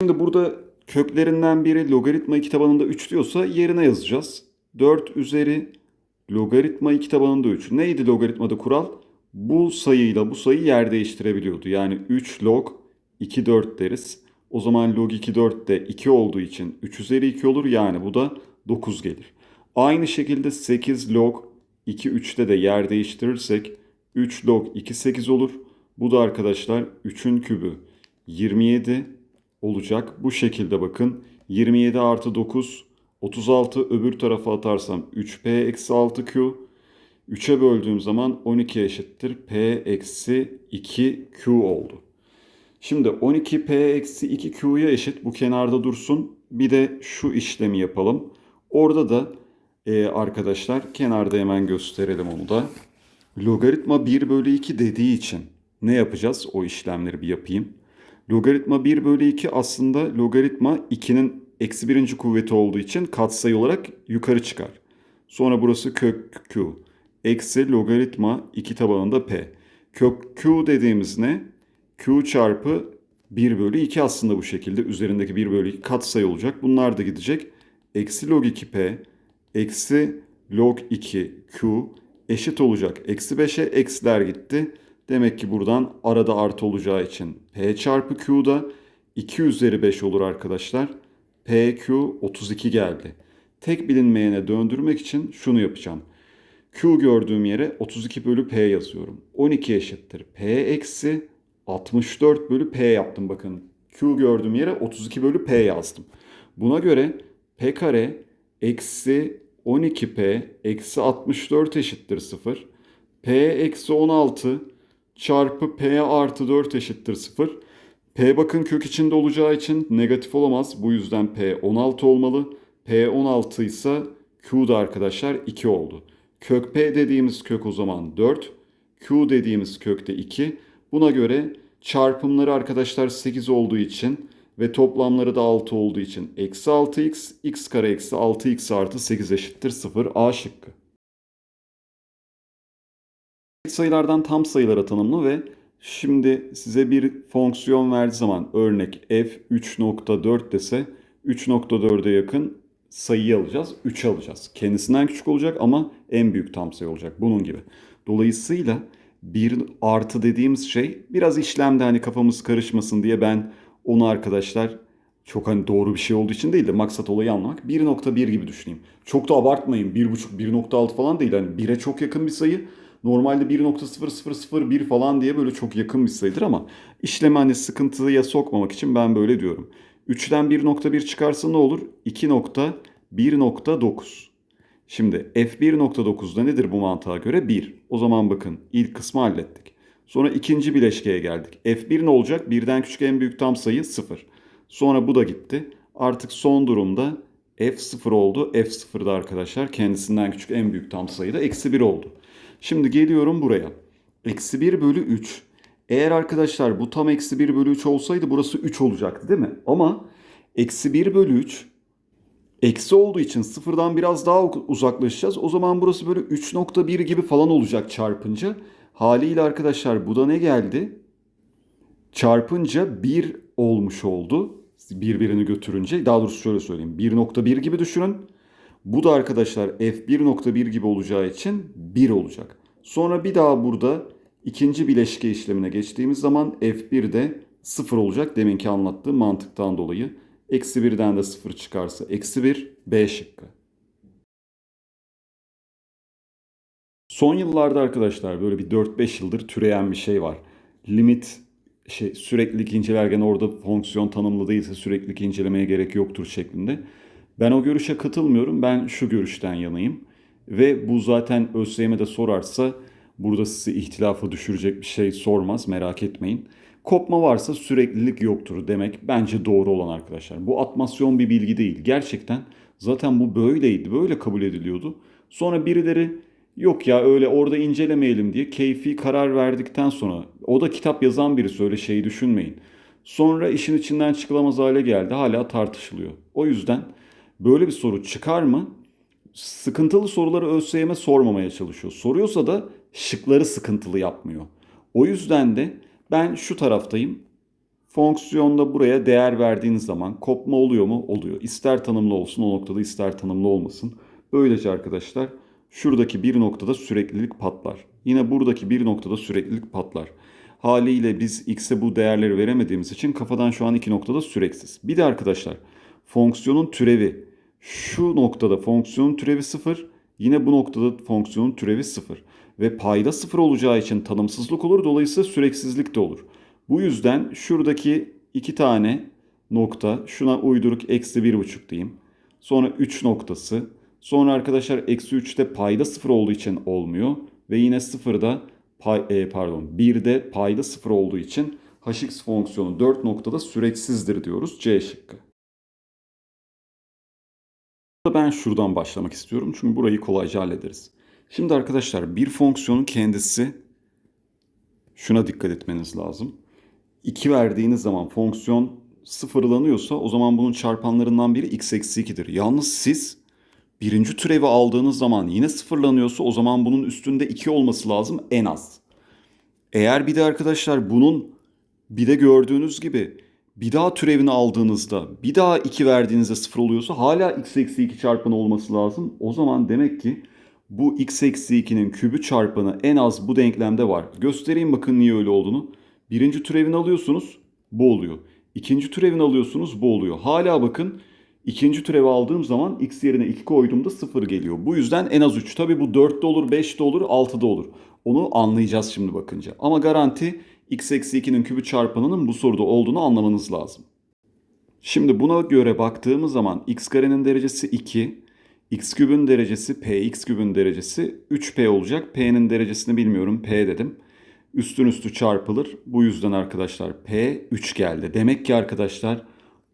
Şimdi burada köklerinden biri logaritma 2 tabanında 3 diyorsa yerine yazacağız. 4 üzeri logaritma 2 tabanında 3. Neydi logaritmada kural? Bu sayıyla bu sayı yer değiştirebiliyordu. Yani 3 log 2 4 deriz. O zaman log 2 4 de 2 olduğu için 3 üzeri 2 olur. Yani bu da 9 gelir. Aynı şekilde 8 log 2 3'te de yer değiştirirsek 3 log 2 8 olur. Bu da arkadaşlar 3'ün kübü 27 olacak. Bu şekilde bakın 27 artı 9 36 öbür tarafa atarsam 3p eksi 6q 3'e böldüğüm zaman 12 eşittir p eksi 2q oldu. Şimdi 12p eksi 2q'ya eşit bu kenarda dursun. Bir de şu işlemi yapalım. Orada da e, arkadaşlar kenarda hemen gösterelim onu da. Logaritma 1 bölü 2 dediği için ne yapacağız? O işlemleri bir yapayım. Logaritma 1 bölü 2 aslında logaritma 2'nin eksi birinci kuvveti olduğu için katsayı olarak yukarı çıkar. Sonra burası kök q. Eksi logaritma 2 tabanında p. Kök q dediğimiz ne? q çarpı 1 bölü 2 aslında bu şekilde. Üzerindeki 1 bölü 2 katsayı olacak. Bunlar da gidecek. Eksi log 2p eksi log 2 q eşit olacak. Eksi 5'e eksiler gitti. Demek ki buradan arada artı olacağı için p çarpı q da 2 üzeri 5 olur arkadaşlar. PQ 32 geldi. Tek bilinmeyene döndürmek için şunu yapacağım. Q gördüğüm yere 32 bölü P yazıyorum. 12 eşittir. P eksi 64 bölü P yaptım bakın. Q gördüğüm yere 32 bölü P yazdım. Buna göre P kare eksi 12P eksi 64 eşittir 0. P eksi 16 çarpı P artı 4 eşittir 0. P bakın kök içinde olacağı için negatif olamaz. Bu yüzden P 16 olmalı. P 16 ise Q da arkadaşlar 2 oldu. Kök P dediğimiz kök o zaman 4. Q dediğimiz kök de 2. Buna göre çarpımları arkadaşlar 8 olduğu için ve toplamları da 6 olduğu için eksi 6x, x kare eksi 6x artı 8 eşittir 0 A şıkkı. Sayılardan tam sayılara tanımlı ve Şimdi size bir fonksiyon verdiği zaman örnek f 3.4 dese 3.4'e yakın sayıyı alacağız. 3 alacağız. Kendisinden küçük olacak ama en büyük tam sayı olacak. Bunun gibi. Dolayısıyla bir artı dediğimiz şey biraz işlemde hani kafamız karışmasın diye ben onu arkadaşlar çok hani doğru bir şey olduğu için değil de maksat olayı anlamak 1.1 gibi düşüneyim. Çok da abartmayın 1.5 1.6 falan değil hani 1'e çok yakın bir sayı Normalde 1.0001 falan diye böyle çok yakın bir sayıdır ama işlemi hani sıkıntıya sokmamak için ben böyle diyorum. 3'ten 1.1 çıkarsa ne olur? 2.1.9. Şimdi f1.9'da nedir bu mantığa göre? 1. O zaman bakın ilk kısmı hallettik. Sonra ikinci bileşkeye geldik. f1 ne olacak? Birden küçük en büyük tam sayı 0. Sonra bu da gitti. Artık son durumda f0 oldu. f0'da arkadaşlar kendisinden küçük en büyük tam sayı da eksi 1 oldu. Şimdi geliyorum buraya. Eksi 1 bölü 3. Eğer arkadaşlar bu tam eksi 1 bölü 3 olsaydı burası 3 olacaktı değil mi? Ama eksi 1 bölü 3 eksi olduğu için sıfırdan biraz daha uzaklaşacağız. O zaman burası böyle 3.1 gibi falan olacak çarpınca. Haliyle arkadaşlar bu da ne geldi? Çarpınca 1 olmuş oldu. Birbirini götürünce. Daha doğrusu şöyle söyleyeyim. 1.1 gibi düşünün. Bu da arkadaşlar f1.1 gibi olacağı için 1 olacak. Sonra bir daha burada ikinci bileşke işlemine geçtiğimiz zaman f1 de 0 olacak. Deminki anlattığım mantıktan dolayı. Eksi 1'den de 0 çıkarsa eksi 1 B şıkkı. Son yıllarda arkadaşlar böyle bir 4-5 yıldır türeyen bir şey var. Limit şey süreklilik incelerken orada fonksiyon tanımlı değilse süreklilik incelemeye gerek yoktur şeklinde. Ben o görüşe katılmıyorum. Ben şu görüşten yanayım. Ve bu zaten ÖSYM'de sorarsa burada sizi ihtilafa düşürecek bir şey sormaz merak etmeyin. Kopma varsa süreklilik yoktur demek bence doğru olan arkadaşlar. Bu atmasyon bir bilgi değil. Gerçekten zaten bu böyleydi. Böyle kabul ediliyordu. Sonra birileri yok ya öyle orada incelemeyelim diye keyfi karar verdikten sonra o da kitap yazan birisi öyle şeyi düşünmeyin. Sonra işin içinden çıkılamaz hale geldi. Hala tartışılıyor. O yüzden böyle bir soru çıkar mı? Sıkıntılı soruları ÖSYM sormamaya çalışıyor. Soruyorsa da şıkları sıkıntılı yapmıyor. O yüzden de ben şu taraftayım. Fonksiyonda buraya değer verdiğiniz zaman kopma oluyor mu? Oluyor. İster tanımlı olsun o noktada ister tanımlı olmasın. Böylece arkadaşlar şuradaki bir noktada süreklilik patlar. Yine buradaki bir noktada süreklilik patlar. Haliyle biz x'e bu değerleri veremediğimiz için kafadan şu an iki noktada süreksiz. Bir de arkadaşlar fonksiyonun türevi şu noktada fonksiyonun türevi 0 yine bu noktada fonksiyonun türevi 0 ve payda 0 olacağı için tanımsızlık olur dolayısıyla süreksizlik de olur. Bu yüzden şuradaki iki tane nokta şuna uyduruk eksi 1,5 diyeyim. Sonra 3 noktası. Sonra arkadaşlar eksi 3'te payda 0 olduğu için olmuyor. Ve yine 0'da pay, e, pardon 1'de payda 0 olduğu için hx fonksiyonu 4 noktada süreksizdir diyoruz C şıkkı. Ben şuradan başlamak istiyorum çünkü burayı kolayca hallederiz. Şimdi arkadaşlar bir fonksiyonun kendisi şuna dikkat etmeniz lazım. 2 verdiğiniz zaman fonksiyon sıfırlanıyorsa o zaman bunun çarpanlarından biri x eksi 2'dir. Yalnız siz birinci türevi aldığınız zaman yine sıfırlanıyorsa o zaman bunun üstünde 2 olması lazım en az. Eğer bir de arkadaşlar bunun bir de gördüğünüz gibi bir daha türevini aldığınızda bir daha 2 verdiğinizde 0 oluyorsa hala x eksi 2 çarpanı olması lazım. O zaman demek ki bu x eksi 2'nin kübü çarpanı en az bu denklemde var. Göstereyim bakın niye öyle olduğunu. Birinci türevini alıyorsunuz bu oluyor. İkinci türevini alıyorsunuz bu oluyor. Hala bakın ikinci türevi aldığım zaman x yerine 2 koyduğumda 0 geliyor. Bu yüzden en az 3. Tabi bu 4'te olur, 5'te olur, 6'da olur. Onu anlayacağız şimdi bakınca. Ama garanti x eksi 2'nin kübü çarpanının bu soruda olduğunu anlamanız lazım. Şimdi buna göre baktığımız zaman x karenin derecesi 2, x kübün derecesi p, x kübün derecesi 3p olacak. p'nin derecesini bilmiyorum, p dedim. Üstün üstü çarpılır. Bu yüzden arkadaşlar p 3 geldi. Demek ki arkadaşlar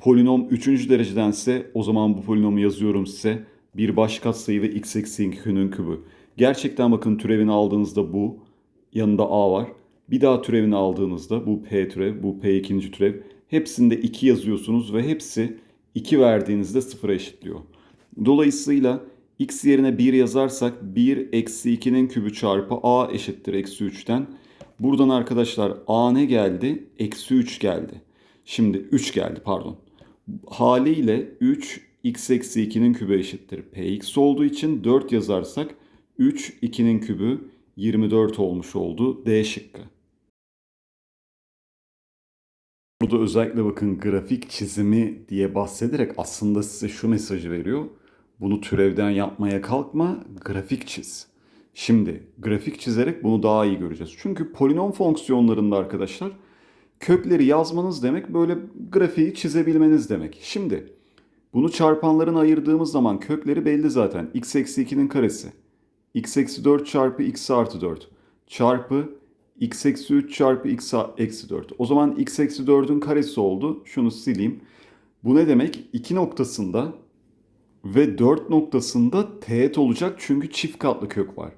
polinom 3. derecedense o zaman bu polinomu yazıyorum size. Bir baş katsayı ve x eksi 2'nin kübü. Gerçekten bakın türevini aldığınızda bu. Yanında a var. Bir daha türevini aldığınızda bu p türev, bu p ikinci türev. Hepsinde 2 yazıyorsunuz ve hepsi 2 verdiğinizde 0'a eşitliyor. Dolayısıyla x yerine 1 yazarsak 1 eksi 2'nin kübü çarpı a eşittir eksi 3'ten. Buradan arkadaşlar a ne geldi? Eksi 3 geldi. Şimdi 3 geldi pardon. Haliyle 3 x eksi 2'nin kübü eşittir. px olduğu için 4 yazarsak 3 2'nin kübü 24 olmuş oldu. D şıkkı. Burada özellikle bakın grafik çizimi diye bahsederek aslında size şu mesajı veriyor. Bunu türevden yapmaya kalkma, grafik çiz. Şimdi grafik çizerek bunu daha iyi göreceğiz. Çünkü polinom fonksiyonlarında arkadaşlar kökleri yazmanız demek böyle grafiği çizebilmeniz demek. Şimdi bunu çarpanlarına ayırdığımız zaman kökleri belli zaten. x eksi 2'nin karesi. x eksi 4 çarpı x artı 4 çarpı x eksi 3 çarpı x eksi 4. O zaman x eksi 4'ün karesi oldu. Şunu sileyim. Bu ne demek? 2 noktasında ve 4 noktasında teğet olacak çünkü çift katlı kök var.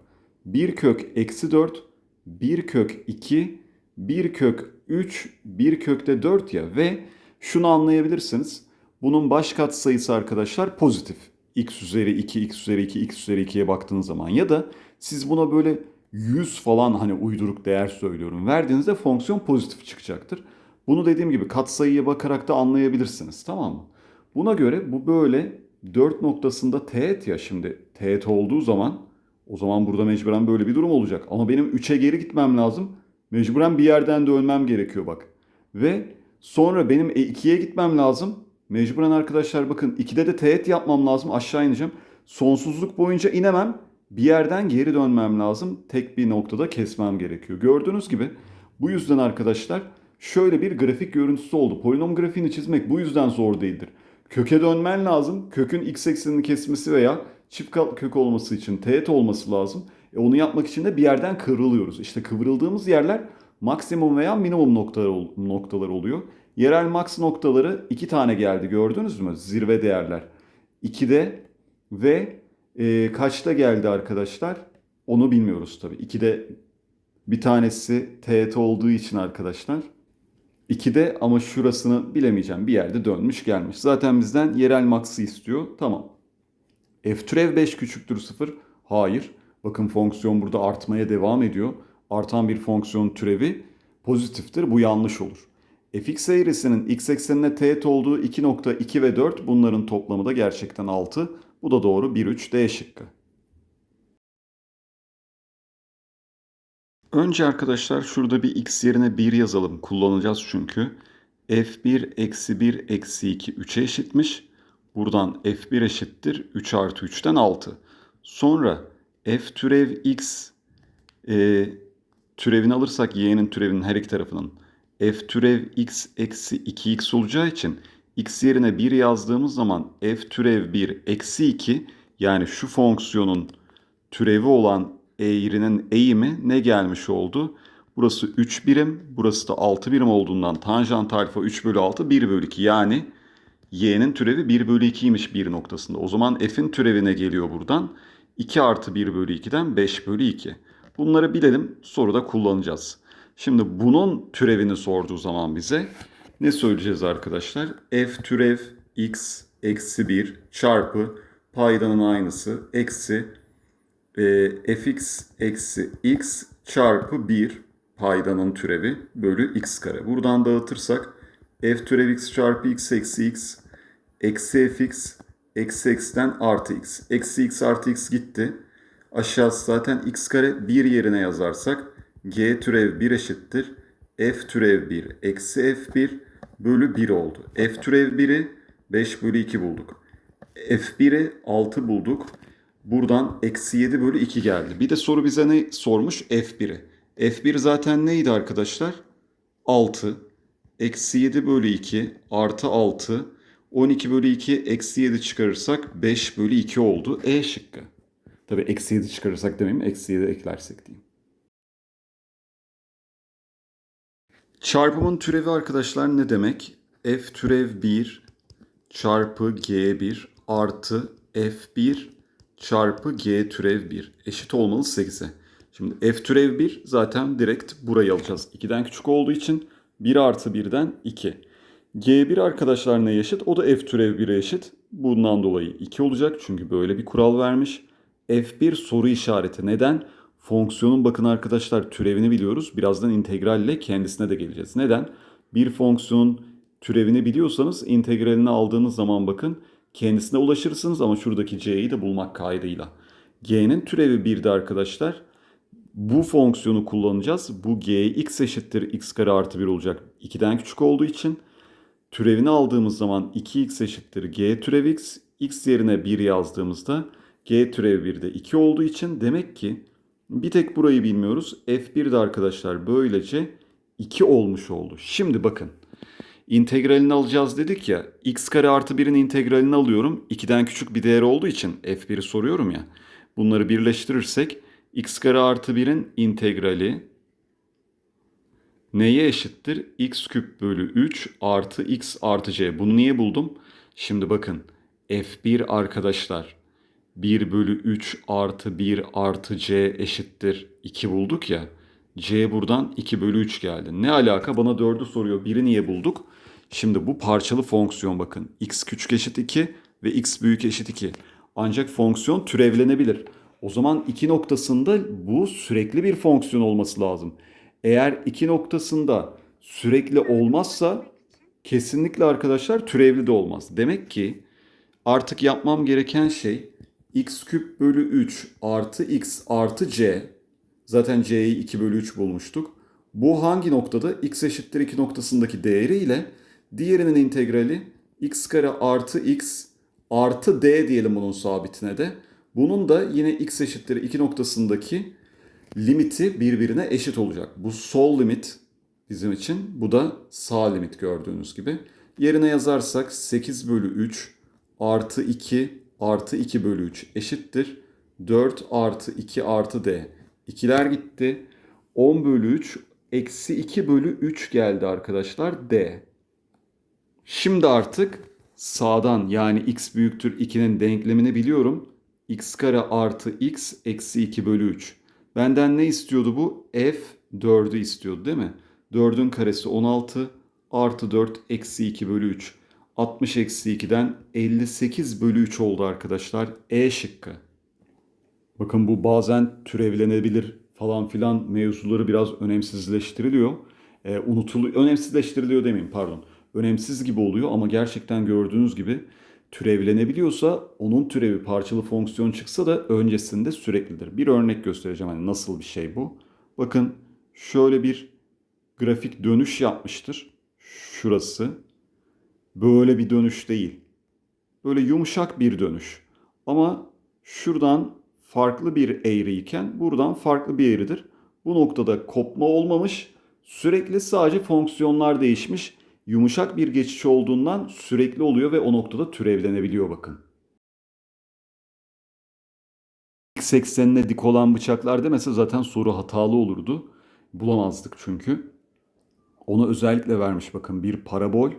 1 kök eksi 4, 1 kök 2, 1 kök 3, 1 kökte 4 ya ve şunu anlayabilirsiniz. Bunun baş kat sayısı arkadaşlar pozitif. x üzeri 2, x üzeri 2, x üzeri 2'ye baktığınız zaman ya da siz buna böyle 100 falan hani uyduruk değer söylüyorum. Verdiğinizde fonksiyon pozitif çıkacaktır. Bunu dediğim gibi katsayıya bakarak da anlayabilirsiniz tamam mı? Buna göre bu böyle 4 noktasında teğet ya şimdi teğet olduğu zaman o zaman burada mecburen böyle bir durum olacak. Ama benim 3'e geri gitmem lazım. Mecburen bir yerden dönmem gerekiyor bak. Ve sonra benim 2'ye gitmem lazım. Mecburen arkadaşlar bakın 2'de de teğet yapmam lazım. Aşağı ineceğim. Sonsuzluk boyunca inemem. Bir yerden geri dönmem lazım. Tek bir noktada kesmem gerekiyor. Gördüğünüz gibi bu yüzden arkadaşlar şöyle bir grafik görüntüsü oldu. Polinom grafiğini çizmek bu yüzden zor değildir. Köke dönmen lazım. Kökün x eksenini kesmesi veya çift kök olması için teğet olması lazım. E onu yapmak için de bir yerden kıvrılıyoruz. İşte kıvrıldığımız yerler maksimum veya minimum noktalar, oluyor. Yerel max noktaları iki tane geldi gördünüz mü? Zirve değerler. 2'de ve e, kaçta geldi arkadaşlar? Onu bilmiyoruz tabii. 2'de bir tanesi teğet olduğu için arkadaşlar. 2'de ama şurasını bilemeyeceğim. Bir yerde dönmüş gelmiş. Zaten bizden yerel max'ı istiyor. Tamam. F türev 5 küçüktür 0. Hayır. Bakın fonksiyon burada artmaya devam ediyor. Artan bir fonksiyon türevi pozitiftir. Bu yanlış olur. fx eğrisinin x eksenine teğet olduğu 2.2 ve 4 bunların toplamı da gerçekten 6. Bu da doğru 1, 3 D şıkkı. Önce arkadaşlar şurada bir x yerine 1 yazalım. Kullanacağız çünkü. f1 eksi 1 eksi 2 3'e eşitmiş. Buradan f1 eşittir 3 artı 3'ten 6. Sonra f türev x e, türevini alırsak y'nin türevinin her iki tarafının f türev x eksi 2x olacağı için x yerine 1 yazdığımız zaman f türev 1 eksi 2 yani şu fonksiyonun türevi olan eğrinin eğimi ne gelmiş oldu? Burası 3 birim, burası da 6 birim olduğundan tanjant alfa 3 bölü 6 1 bölü 2 yani y'nin türevi 1 bölü 2'ymiş bir noktasında. O zaman f'in türevine geliyor buradan. 2 artı 1 bölü 2'den 5 bölü 2. Bunları bilelim soruda kullanacağız. Şimdi bunun türevini sorduğu zaman bize ne söyleyeceğiz arkadaşlar? f türev x eksi 1 çarpı paydanın aynısı eksi e, fx eksi x çarpı 1 paydanın türevi bölü x kare. Buradan dağıtırsak f türev x çarpı x eksi x eksi fx eksi x'ten artı x. Eksi x artı x gitti. Aşağısı zaten x kare 1 yerine yazarsak g türev 1 eşittir. f türev 1 eksi f1 bölü 1 oldu. f türev 1'i 5 bölü 2 bulduk. f1'i 6 bulduk. Buradan eksi 7 bölü 2 geldi. Bir de soru bize ne sormuş? F1'i. F1 zaten neydi arkadaşlar? 6. Eksi 7 bölü 2 artı 6. 12 bölü 2 eksi 7 çıkarırsak 5 bölü 2 oldu. E şıkkı. Tabii eksi 7 çıkarırsak demeyeyim. Eksi 7 eklersek diyeyim. Çarpımın türevi arkadaşlar ne demek? F türev 1 çarpı G1 artı F1 çarpı G türev 1 eşit olmalı 8'e. Şimdi F türev 1 zaten direkt burayı alacağız. 2'den küçük olduğu için 1 artı 1'den 2. G1 arkadaşlar ne eşit? O da F türev 1'e eşit. Bundan dolayı 2 olacak çünkü böyle bir kural vermiş. F1 soru işareti. Neden? Fonksiyonun bakın arkadaşlar türevini biliyoruz. Birazdan integralle kendisine de geleceğiz. Neden? Bir fonksiyonun türevini biliyorsanız integralini aldığınız zaman bakın kendisine ulaşırsınız ama şuradaki c'yi de bulmak kaydıyla. g'nin türevi 1'de arkadaşlar. Bu fonksiyonu kullanacağız. Bu g x eşittir x kare artı 1 olacak. 2'den küçük olduğu için türevini aldığımız zaman 2x eşittir g türev x. x yerine 1 yazdığımızda g türev 1 de 2 olduğu için demek ki bir tek burayı bilmiyoruz. f1 de arkadaşlar böylece 2 olmuş oldu. Şimdi bakın integralini alacağız dedik ya. x kare artı 1'in integralini alıyorum. 2'den küçük bir değer olduğu için f1'i soruyorum ya. Bunları birleştirirsek x kare artı 1'in integrali neye eşittir? x küp bölü 3 artı x artı c. Bunu niye buldum? Şimdi bakın f1 arkadaşlar 1 bölü 3 artı 1 artı c eşittir 2 bulduk ya. C buradan 2 bölü 3 geldi. Ne alaka? Bana 4'ü soruyor. 1'i niye bulduk? Şimdi bu parçalı fonksiyon bakın. x küçük eşit 2 ve x büyük eşit 2. Ancak fonksiyon türevlenebilir. O zaman iki noktasında bu sürekli bir fonksiyon olması lazım. Eğer iki noktasında sürekli olmazsa kesinlikle arkadaşlar türevli de olmaz. Demek ki artık yapmam gereken şey x küp bölü 3 artı x artı c. Zaten c'yi 2 bölü 3 bulmuştuk. Bu hangi noktada? x eşittir 2 noktasındaki değeriyle diğerinin integrali x kare artı x artı d diyelim bunun sabitine de. Bunun da yine x eşittir 2 noktasındaki limiti birbirine eşit olacak. Bu sol limit bizim için. Bu da sağ limit gördüğünüz gibi. Yerine yazarsak 8 bölü 3 artı 2 artı 2 bölü 3 eşittir. 4 artı 2 artı d. İkiler gitti. 10 bölü 3 eksi 2 bölü 3 geldi arkadaşlar d. Şimdi artık sağdan yani x büyüktür 2'nin denklemini biliyorum. x kare artı x eksi 2 bölü 3. Benden ne istiyordu bu? f 4'ü istiyordu değil mi? 4'ün karesi 16 artı 4 eksi 2 bölü 3. 60 eksi 2'den 58 bölü 3 oldu arkadaşlar. E şıkkı. Bakın bu bazen türevlenebilir falan filan mevzuları biraz önemsizleştiriliyor. E, unutuluyor, önemsizleştiriliyor demeyeyim pardon. Önemsiz gibi oluyor ama gerçekten gördüğünüz gibi türevlenebiliyorsa onun türevi parçalı fonksiyon çıksa da öncesinde süreklidir. Bir örnek göstereceğim hani nasıl bir şey bu. Bakın şöyle bir grafik dönüş yapmıştır. Şurası. Böyle bir dönüş değil. Böyle yumuşak bir dönüş. Ama şuradan farklı bir eğriyken buradan farklı bir eğridir. Bu noktada kopma olmamış. Sürekli sadece fonksiyonlar değişmiş. Yumuşak bir geçiş olduğundan sürekli oluyor ve o noktada türevlenebiliyor bakın. X eksenine dik olan bıçaklar demese zaten soru hatalı olurdu. Bulamazdık çünkü. Onu özellikle vermiş bakın bir parabol,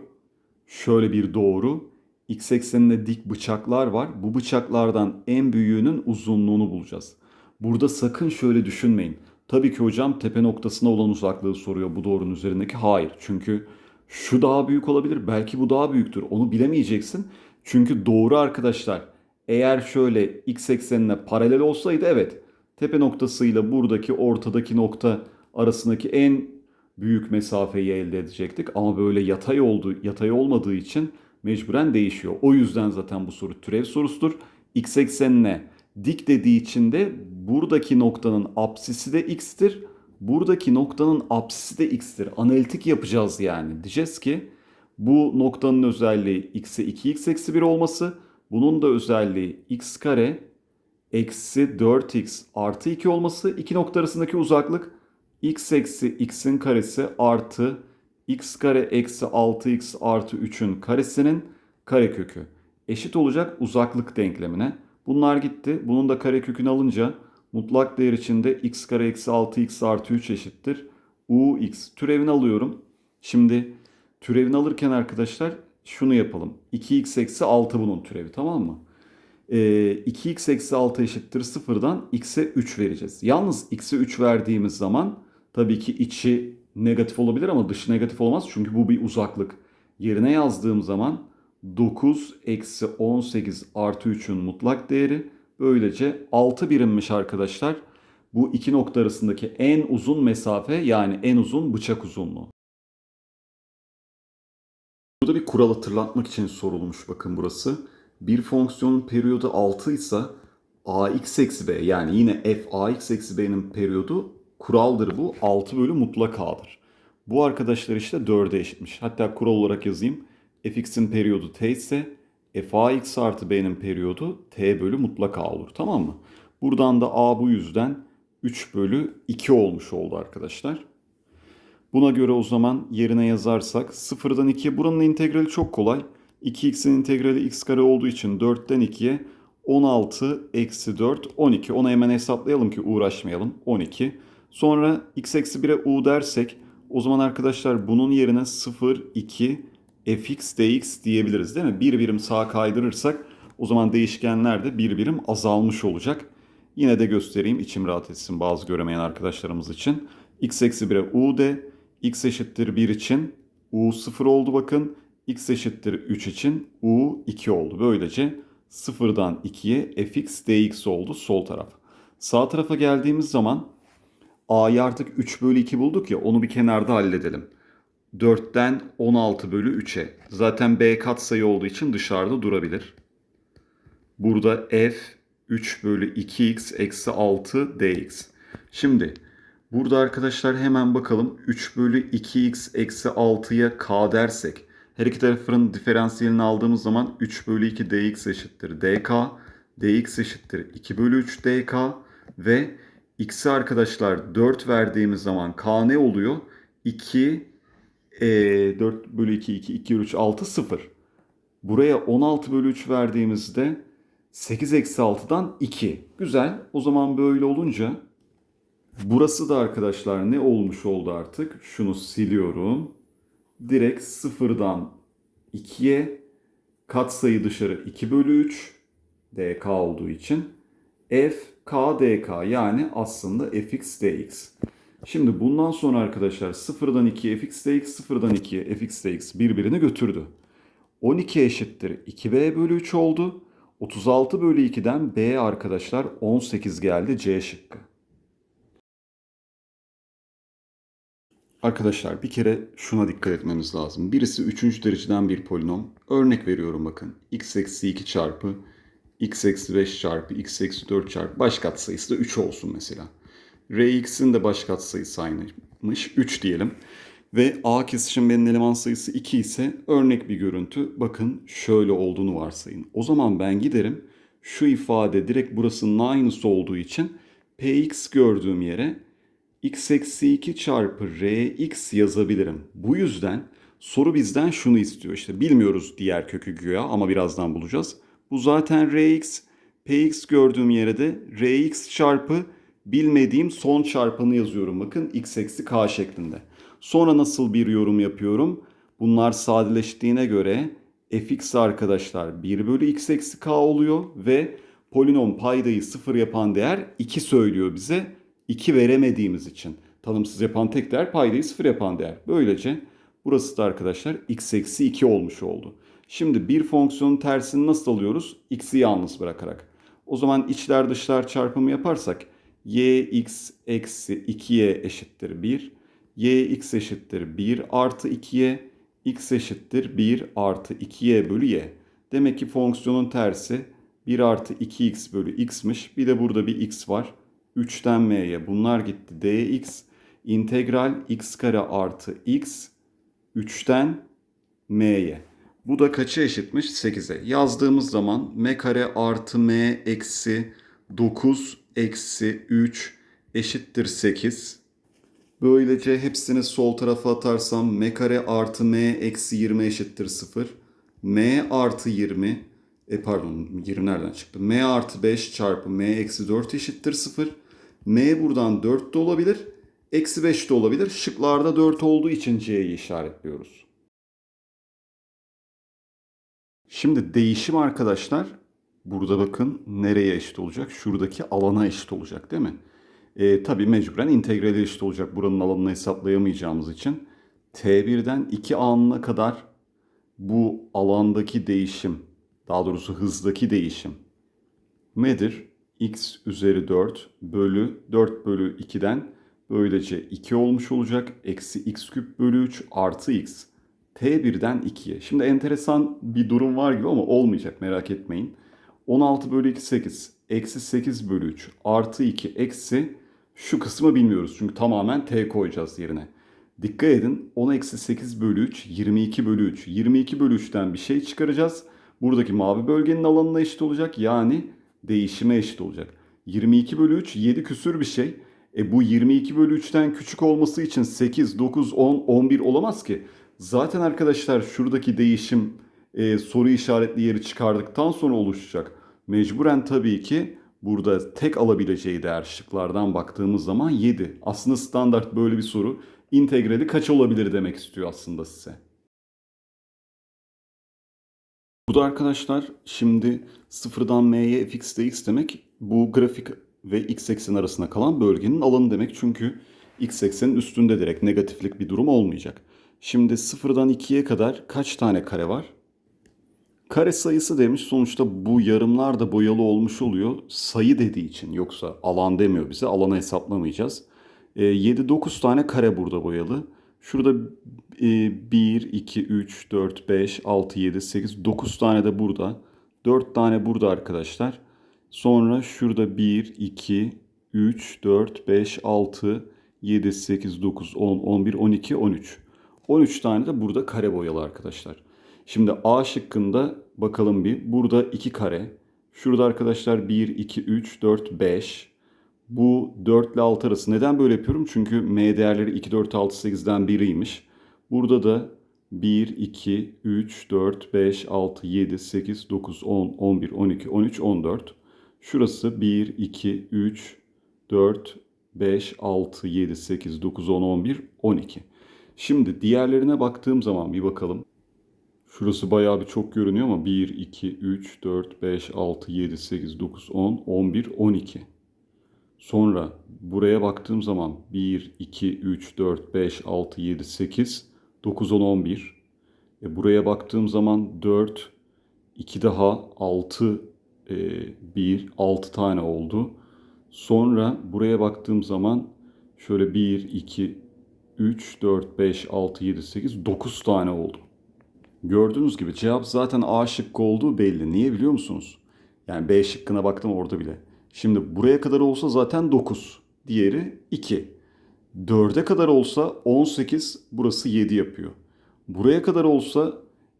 şöyle bir doğru, x eksenine dik bıçaklar var. Bu bıçaklardan en büyüğünün uzunluğunu bulacağız. Burada sakın şöyle düşünmeyin. Tabii ki hocam tepe noktasına olan uzaklığı soruyor bu doğrunun üzerindeki. Hayır. Çünkü şu daha büyük olabilir. Belki bu daha büyüktür. Onu bilemeyeceksin. Çünkü doğru arkadaşlar eğer şöyle x eksenine paralel olsaydı evet tepe noktasıyla buradaki ortadaki nokta arasındaki en büyük mesafeyi elde edecektik. Ama böyle yatay oldu, yatay olmadığı için mecburen değişiyor. O yüzden zaten bu soru türev sorusudur. X eksenine dik dediği için de buradaki noktanın apsisi de x'tir. Buradaki noktanın apsisi de x'tir. Analitik yapacağız yani. Diyeceğiz ki bu noktanın özelliği x'e 2x eksi 1 olması. Bunun da özelliği x kare eksi 4x artı 2 olması. İki nokta arasındaki uzaklık x eksi x'in karesi artı x kare eksi 6x artı 3'ün karesinin karekökü eşit olacak uzaklık denklemine. Bunlar gitti. Bunun da karekökünü alınca mutlak değer içinde x kare eksi 6x artı 3 eşittir. ux türevini alıyorum. Şimdi türevini alırken arkadaşlar şunu yapalım. 2x eksi 6 bunun türevi tamam mı? Ee, 2x eksi 6 eşittir sıfırdan x'e 3 vereceğiz. Yalnız x'e 3 verdiğimiz zaman tabii ki içi negatif olabilir ama dışı negatif olmaz. Çünkü bu bir uzaklık. Yerine yazdığım zaman 9 eksi 18 artı 3'ün mutlak değeri böylece 6 birimmiş arkadaşlar. Bu iki nokta arasındaki en uzun mesafe yani en uzun bıçak uzunluğu. Burada bir kural hatırlatmak için sorulmuş bakın burası. Bir fonksiyonun periyodu 6 ise ax eksi b yani yine f ax eksi b'nin periyodu kuraldır bu. 6 bölü mutlak a'dır. Bu arkadaşlar işte 4'e eşitmiş. Hatta kural olarak yazayım. fx'in periyodu t ise f ax artı b'nin periyodu t bölü mutlak a olur. Tamam mı? Buradan da a bu yüzden 3 bölü 2 olmuş oldu arkadaşlar. Buna göre o zaman yerine yazarsak 0'dan 2'ye buranın integrali çok kolay. 2x'in integrali x kare olduğu için 4'ten 2'ye 16 eksi 4 12. Ona hemen hesaplayalım ki uğraşmayalım. 12. Sonra x eksi 1'e u dersek o zaman arkadaşlar bunun yerine 0 2 fx dx diyebiliriz değil mi? Bir birim sağa kaydırırsak o zaman değişkenler de bir birim azalmış olacak. Yine de göstereyim içim rahat etsin bazı göremeyen arkadaşlarımız için. x eksi 1'e u de x eşittir 1 için u 0 oldu bakın. x eşittir 3 için u 2 oldu. Böylece 0'dan 2'ye fx dx oldu sol taraf. Sağ tarafa geldiğimiz zaman a'yı artık 3 bölü 2 bulduk ya onu bir kenarda halledelim. 4'ten 16 bölü 3'e. Zaten b katsayı olduğu için dışarıda durabilir. Burada f 3 bölü 2x eksi 6 dx. Şimdi burada arkadaşlar hemen bakalım 3 bölü 2x eksi 6'ya k dersek her iki tarafın diferansiyelini aldığımız zaman 3 bölü 2 dx eşittir dk. dx eşittir 2 bölü 3 dk ve x'i arkadaşlar 4 verdiğimiz zaman k ne oluyor? 2 e, 4 bölü 2 2 2 3 6 0. Buraya 16 bölü 3 verdiğimizde 8 eksi 6'dan 2. Güzel. O zaman böyle olunca burası da arkadaşlar ne olmuş oldu artık? Şunu siliyorum. Direkt 0'dan 2'ye katsayı dışarı 2 bölü 3 dk olduğu için f k dk yani aslında fx dx. Şimdi bundan sonra arkadaşlar 0'dan 2'ye fx dx, 0'dan 2'ye fx dx birbirini götürdü. 12 eşittir 2b bölü 3 oldu. 36 bölü 2'den b arkadaşlar 18 geldi c şıkkı. Arkadaşlar bir kere şuna dikkat etmemiz lazım. Birisi 3. dereceden bir polinom. Örnek veriyorum bakın. x eksi 2 çarpı x eksi 5 çarpı x eksi 4 çarpı baş katsayısı da 3 olsun mesela. Rx'in de baş katsayısı aynıymış. 3 diyelim. Ve A kesişim eleman sayısı 2 ise örnek bir görüntü. Bakın şöyle olduğunu varsayın. O zaman ben giderim şu ifade direkt burasının aynısı olduğu için Px gördüğüm yere x eksi 2 çarpı rx yazabilirim. Bu yüzden soru bizden şunu istiyor. İşte bilmiyoruz diğer kökü güya ama birazdan bulacağız. Bu zaten rx. px gördüğüm yere de rx çarpı bilmediğim son çarpanı yazıyorum. Bakın x eksi k şeklinde. Sonra nasıl bir yorum yapıyorum? Bunlar sadeleştiğine göre fx arkadaşlar 1 bölü x eksi k oluyor ve polinom paydayı sıfır yapan değer 2 söylüyor bize. 2 veremediğimiz için. Tanımsız yapan tek değer paydayı sıfır yapan değer. Böylece burası da arkadaşlar x eksi 2 olmuş oldu. Şimdi bir fonksiyonun tersini nasıl alıyoruz? x'i yalnız bırakarak. O zaman içler dışlar çarpımı yaparsak y x eksi 2y eşittir 1. y x eşittir 1 artı 2y x eşittir 1 artı 2y bölü y. Demek ki fonksiyonun tersi 1 artı 2x bölü x'miş. Bir de burada bir x var. 3'ten m'ye bunlar gitti. dx integral x kare artı x 3'ten m'ye. Bu da kaça eşitmiş? 8'e. Yazdığımız zaman m kare artı m eksi 9 eksi 3 eşittir 8. Böylece hepsini sol tarafa atarsam m kare artı m eksi 20 eşittir 0. m artı 20 e pardon 20 nereden çıktı? m artı 5 çarpı m eksi 4 eşittir 0. m buradan 4 de olabilir. Eksi 5 de olabilir. Şıklarda 4 olduğu için c'yi işaretliyoruz. Şimdi değişim arkadaşlar burada bakın nereye eşit olacak? Şuradaki alana eşit olacak değil mi? E, tabii mecburen integrale eşit olacak. Buranın alanını hesaplayamayacağımız için. T1'den 2 anına kadar bu alandaki değişim, daha doğrusu hızdaki değişim nedir? x üzeri 4 bölü 4 bölü 2'den böylece 2 olmuş olacak. Eksi x küp bölü 3 artı x. T1'den 2'ye. Şimdi enteresan bir durum var gibi ama olmayacak merak etmeyin. 16 bölü 2 8. Eksi 8 bölü 3 artı 2 eksi şu kısmı bilmiyoruz çünkü tamamen t koyacağız yerine. Dikkat edin 10 eksi 8 bölü 3 22 bölü 3. 22 bölü 3'ten bir şey çıkaracağız. Buradaki mavi bölgenin alanına eşit olacak yani değişime eşit olacak. 22 bölü 3 7 küsür bir şey. E bu 22 bölü 3'ten küçük olması için 8, 9, 10, 11 olamaz ki. Zaten arkadaşlar şuradaki değişim e, soru işaretli yeri çıkardıktan sonra oluşacak. Mecburen tabii ki burada tek alabileceği değer şıklardan baktığımız zaman 7. Aslında standart böyle bir soru. İntegrali kaç olabilir demek istiyor aslında size. Bu da arkadaşlar şimdi sıfırdan m'ye fx dx demek bu grafik ve x eksen arasında kalan bölgenin alanı demek. Çünkü x eksenin üstünde direkt negatiflik bir durum olmayacak. Şimdi sıfırdan 2'ye kadar kaç tane kare var? Kare sayısı demiş. Sonuçta bu yarımlar da boyalı olmuş oluyor. Sayı dediği için yoksa alan demiyor bize. Alanı hesaplamayacağız. E, 7-9 tane kare burada boyalı. Şurada e, 1, 2, 3, 4, 5, 6, 7, 8, 9 tane de burada. 4 tane burada arkadaşlar. Sonra şurada 1, 2, 3, 4, 5, 6, 7, 8, 9, 10, 11, 12, 13. 13 tane de burada kare boyalı arkadaşlar. Şimdi A şıkkında bakalım bir. Burada 2 kare. Şurada arkadaşlar 1, 2, 3, 4, 5. Bu 4 ile 6 arası. Neden böyle yapıyorum? Çünkü M değerleri 2, 4, 6, 8'den biriymiş. Burada da 1, 2, 3, 4, 5, 6, 7, 8, 9, 10, 11, 12, 13, 14. Şurası 1, 2, 3, 4, 5, 6, 7, 8, 9, 10, 11, 12. Şimdi diğerlerine baktığım zaman bir bakalım. Şurası bayağı bir çok görünüyor ama 1, 2, 3, 4, 5, 6, 7, 8, 9, 10, 11, 12. Sonra buraya baktığım zaman 1, 2, 3, 4, 5, 6, 7, 8, 9, 10, 11. E buraya baktığım zaman 4, 2 daha 6, e, 1, 6 tane oldu. Sonra buraya baktığım zaman şöyle 1, 2, 3, 4, 5, 6, 7, 8, 9 tane oldu. Gördüğünüz gibi cevap zaten A şıkkı olduğu belli. Niye biliyor musunuz? Yani B şıkkına baktım orada bile. Şimdi buraya kadar olsa zaten 9. diğeri 2. 4'e kadar olsa 18 burası 7 yapıyor. Buraya kadar olsa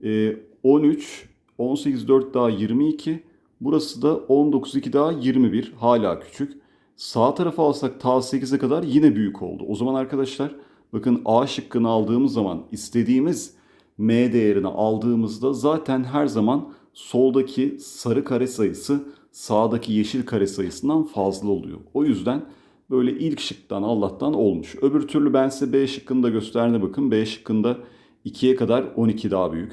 e, 13, 18 4 daha 22. Burası da 19 2 daha 21. Hala küçük. Sağ tarafa alsak ta 8'e kadar yine büyük oldu. O zaman arkadaşlar bakın A şıkkını aldığımız zaman istediğimiz M değerini aldığımızda zaten her zaman soldaki sarı kare sayısı sağdaki yeşil kare sayısından fazla oluyor. O yüzden böyle ilk şıktan Allah'tan olmuş. Öbür türlü ben size B şıkkını da gösterdiğine bakın. B şıkkında 2'ye kadar 12 daha büyük.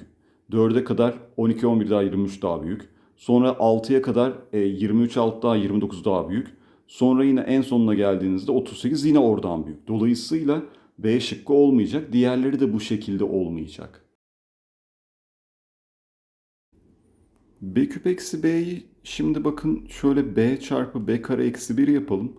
4'e kadar 12, 11 daha 23 daha büyük. Sonra 6'ya kadar 23, 6 daha 29 daha büyük. Sonra yine en sonuna geldiğinizde 38 yine oradan büyük. Dolayısıyla B şıkkı olmayacak. Diğerleri de bu şekilde olmayacak. B küp eksi B'yi şimdi bakın şöyle B çarpı B kare eksi 1 yapalım.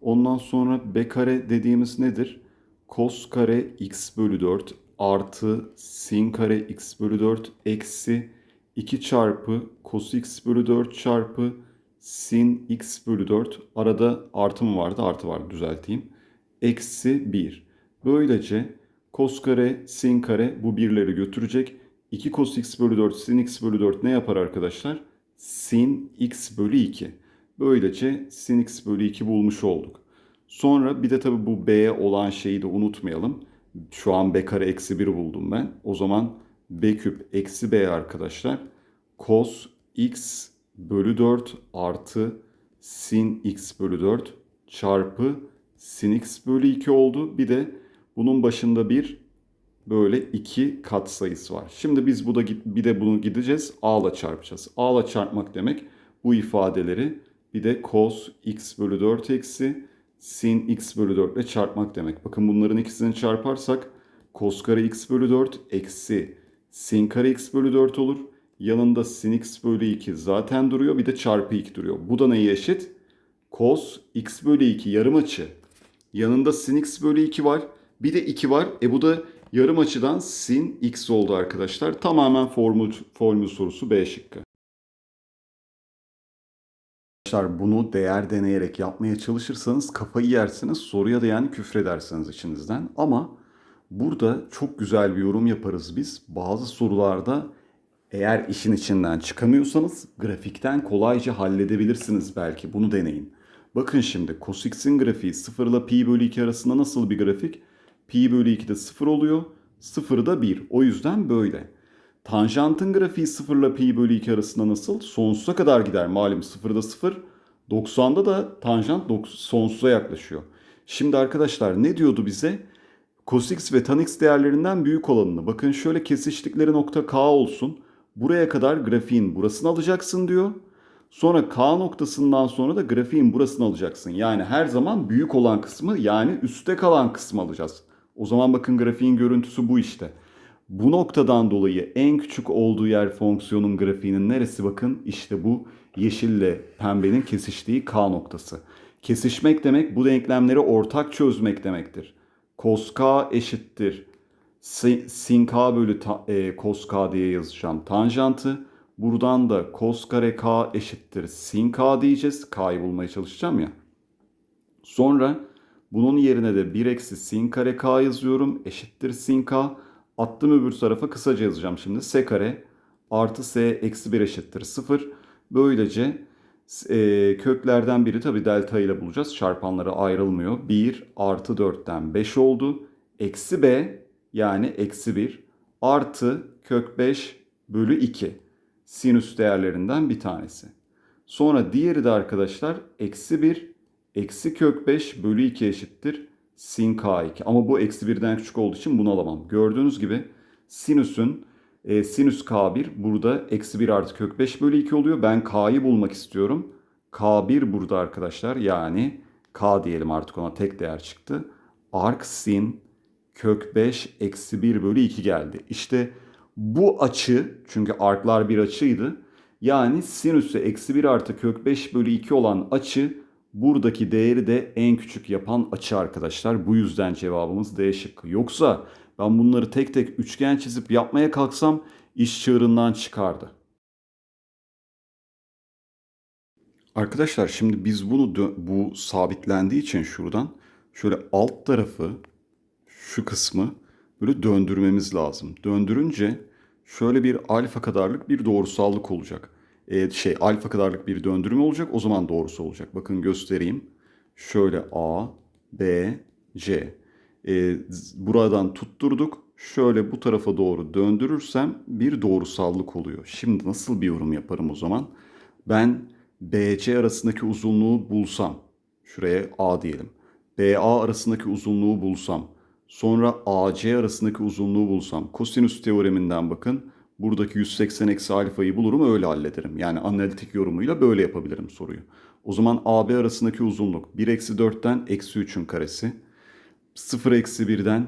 Ondan sonra B kare dediğimiz nedir? Cos kare x bölü 4 artı sin kare x bölü 4 eksi 2 çarpı cos x bölü 4 çarpı sin x bölü 4 arada artı mı vardı artı vardı düzelteyim. Eksi 1. Böylece cos kare sin kare bu birleri götürecek. 2 cos x bölü 4 sin x bölü 4 ne yapar arkadaşlar? Sin x bölü 2. Böylece sin x bölü 2 bulmuş olduk. Sonra bir de tabi bu b'ye olan şeyi de unutmayalım. Şu an b kare eksi 1 buldum ben. O zaman b küp eksi b arkadaşlar. Cos x bölü 4 artı sin x bölü 4 çarpı sin x bölü 2 oldu. Bir de bunun başında bir böyle iki kat sayısı var. Şimdi biz bu da bir de bunu gideceğiz a'la çarpacağız. A'la çarpmak demek bu ifadeleri bir de cos x bölü 4 eksi sin x bölü 4 ile çarpmak demek. Bakın bunların ikisini çarparsak cos kare x bölü 4 eksi sin kare x bölü 4 olur. Yanında sin x bölü 2 zaten duruyor. Bir de çarpı 2 duruyor. Bu da neye eşit? Cos x bölü 2 yarım açı. Yanında sin x bölü 2 var. Bir de 2 var. E bu da yarım açıdan sin x oldu arkadaşlar. Tamamen formül, formül sorusu B şıkkı. Arkadaşlar bunu değer deneyerek yapmaya çalışırsanız kafayı yersiniz. Soruya da yani küfredersiniz içinizden. Ama burada çok güzel bir yorum yaparız biz. Bazı sorularda eğer işin içinden çıkamıyorsanız grafikten kolayca halledebilirsiniz belki. Bunu deneyin. Bakın şimdi cos x'in grafiği 0 ile pi bölü 2 arasında nasıl bir grafik? Pi bölü 2'de 0 oluyor. 0 da 1. O yüzden böyle. Tanjantın grafiği 0 ile pi bölü 2 arasında nasıl? Sonsuza kadar gider. Malum 0'da 0. 90'da da tanjant sonsuza yaklaşıyor. Şimdi arkadaşlar ne diyordu bize? Cos x ve tan x değerlerinden büyük olanını. Bakın şöyle kesiştikleri nokta k olsun. Buraya kadar grafiğin burasını alacaksın diyor. Sonra K noktasından sonra da grafiğin burasını alacaksın. Yani her zaman büyük olan kısmı yani üstte kalan kısmı alacağız. O zaman bakın grafiğin görüntüsü bu işte. Bu noktadan dolayı en küçük olduğu yer fonksiyonun grafiğinin neresi bakın işte bu yeşille pembenin kesiştiği K noktası. Kesişmek demek bu denklemleri ortak çözmek demektir. Cos K eşittir. Sin K bölü ta, e, cos K diye yazacağım tanjantı. Buradan da cos kare K eşittir sin K diyeceğiz. K'yı bulmaya çalışacağım ya. Sonra bunun yerine de 1 eksi sin kare K yazıyorum. Eşittir sin K. Attım öbür tarafa kısaca yazacağım şimdi. S kare artı S eksi 1 eşittir 0. Böylece e, köklerden biri tabi delta ile bulacağız. Çarpanları ayrılmıyor. 1 artı 4'ten 5 oldu. Eksi B yani eksi 1 artı kök 5 bölü 2 sinüs değerlerinden bir tanesi. Sonra diğeri de arkadaşlar eksi 1 eksi kök 5 bölü 2 eşittir sin k2. Ama bu eksi 1'den küçük olduğu için bunu alamam. Gördüğünüz gibi sinüsün e, sinüs k1 burada eksi 1 artı kök 5 bölü 2 oluyor. Ben k'yı bulmak istiyorum. k1 burada arkadaşlar yani k diyelim artık ona tek değer çıktı. Arc sin kök 5 eksi 1 bölü 2 geldi. İşte bu açı çünkü arklar bir açıydı. Yani sinüsü eksi 1 artı kök 5 bölü 2 olan açı buradaki değeri de en küçük yapan açı arkadaşlar. Bu yüzden cevabımız D şıkkı. Yoksa ben bunları tek tek üçgen çizip yapmaya kalksam iş çığırından çıkardı. Arkadaşlar şimdi biz bunu bu sabitlendiği için şuradan şöyle alt tarafı şu kısmı böyle döndürmemiz lazım. Döndürünce şöyle bir alfa kadarlık bir doğrusallık olacak. Ee, şey alfa kadarlık bir döndürme olacak o zaman doğrusu olacak. Bakın göstereyim. Şöyle A, B, C. Z- buradan tutturduk. Şöyle bu tarafa doğru döndürürsem bir doğrusallık oluyor. Şimdi nasıl bir yorum yaparım o zaman? Ben BC arasındaki uzunluğu bulsam, şuraya A diyelim. BA arasındaki uzunluğu bulsam, sonra AC arasındaki uzunluğu bulsam, kosinüs teoreminden bakın, buradaki 180 eksi alfayı bulurum öyle hallederim. Yani analitik yorumuyla böyle yapabilirim soruyu. O zaman AB arasındaki uzunluk 1 eksi 4'ten eksi 3'ün karesi. 0 eksi 1'den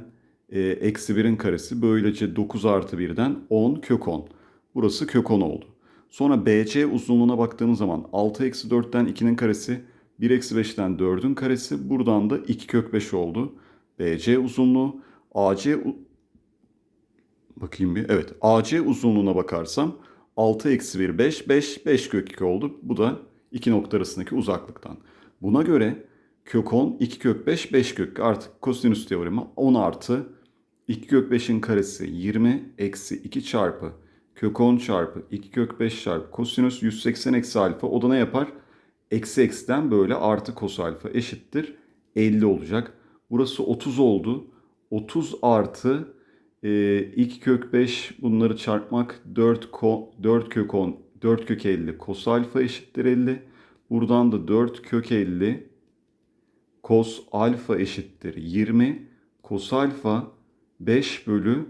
e, eksi 1'in karesi. Böylece 9 artı 1'den 10 kök 10. Burası kök 10 oldu. Sonra BC uzunluğuna baktığımız zaman 6 eksi 4'ten 2'nin karesi. 1 eksi 5'ten 4'ün karesi. Buradan da 2 kök 5 oldu. BC uzunluğu. AC bakayım bir. Evet AC uzunluğuna bakarsam 6 eksi 1 5 5 5 kök 2 oldu. Bu da iki nokta arasındaki uzaklıktan. Buna göre kök 10 2 kök 5 5 kök artık kosinüs teoremi 10 artı 2 kök 5'in karesi 20 eksi 2 çarpı kök 10 çarpı 2 kök 5 çarpı kosinüs 180 eksi alfa o da ne yapar? Eksi eksiden böyle artı kos alfa eşittir 50 olacak. Burası 30 oldu. 30 artı e, 2 kök 5 bunları çarpmak 4, ko, 4 kök 10 4 kök 50 kos alfa eşittir 50. Buradan da 4 kök 50 kos alfa eşittir 20. Kos alfa 5 bölü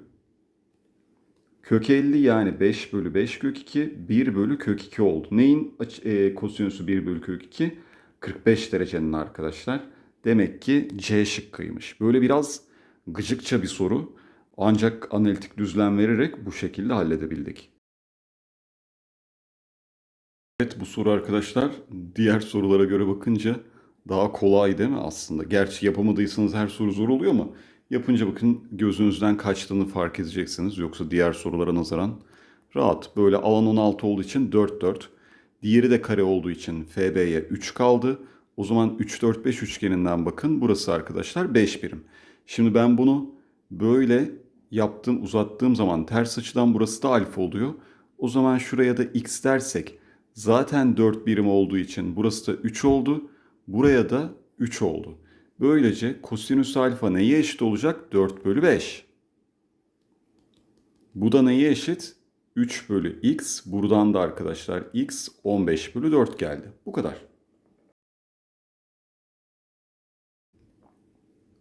kök 50 yani 5 bölü 5 kök 2 1 bölü kök 2 oldu. Neyin e, kosinüsü 1 bölü kök 2? 45 derecenin arkadaşlar. Demek ki C şıkkıymış. Böyle biraz gıcıkça bir soru. Ancak analitik düzlem vererek bu şekilde halledebildik. Evet bu soru arkadaşlar diğer sorulara göre bakınca daha kolay değil mi aslında? Gerçi yapamadıysanız her soru zor oluyor ama yapınca bakın gözünüzden kaçtığını fark edeceksiniz. Yoksa diğer sorulara nazaran rahat. Böyle alan 16 olduğu için 4 4. Diğeri de kare olduğu için FB'ye 3 kaldı. O zaman 3 4 5 üçgeninden bakın. Burası arkadaşlar 5 birim. Şimdi ben bunu böyle yaptım uzattığım zaman ters açıdan burası da alfa oluyor. O zaman şuraya da x dersek zaten 4 birim olduğu için burası da 3 oldu. Buraya da 3 oldu. Böylece kosinüs alfa neye eşit olacak? 4 bölü 5. Bu da neye eşit? 3 bölü x. Buradan da arkadaşlar x 15 bölü 4 geldi. Bu kadar.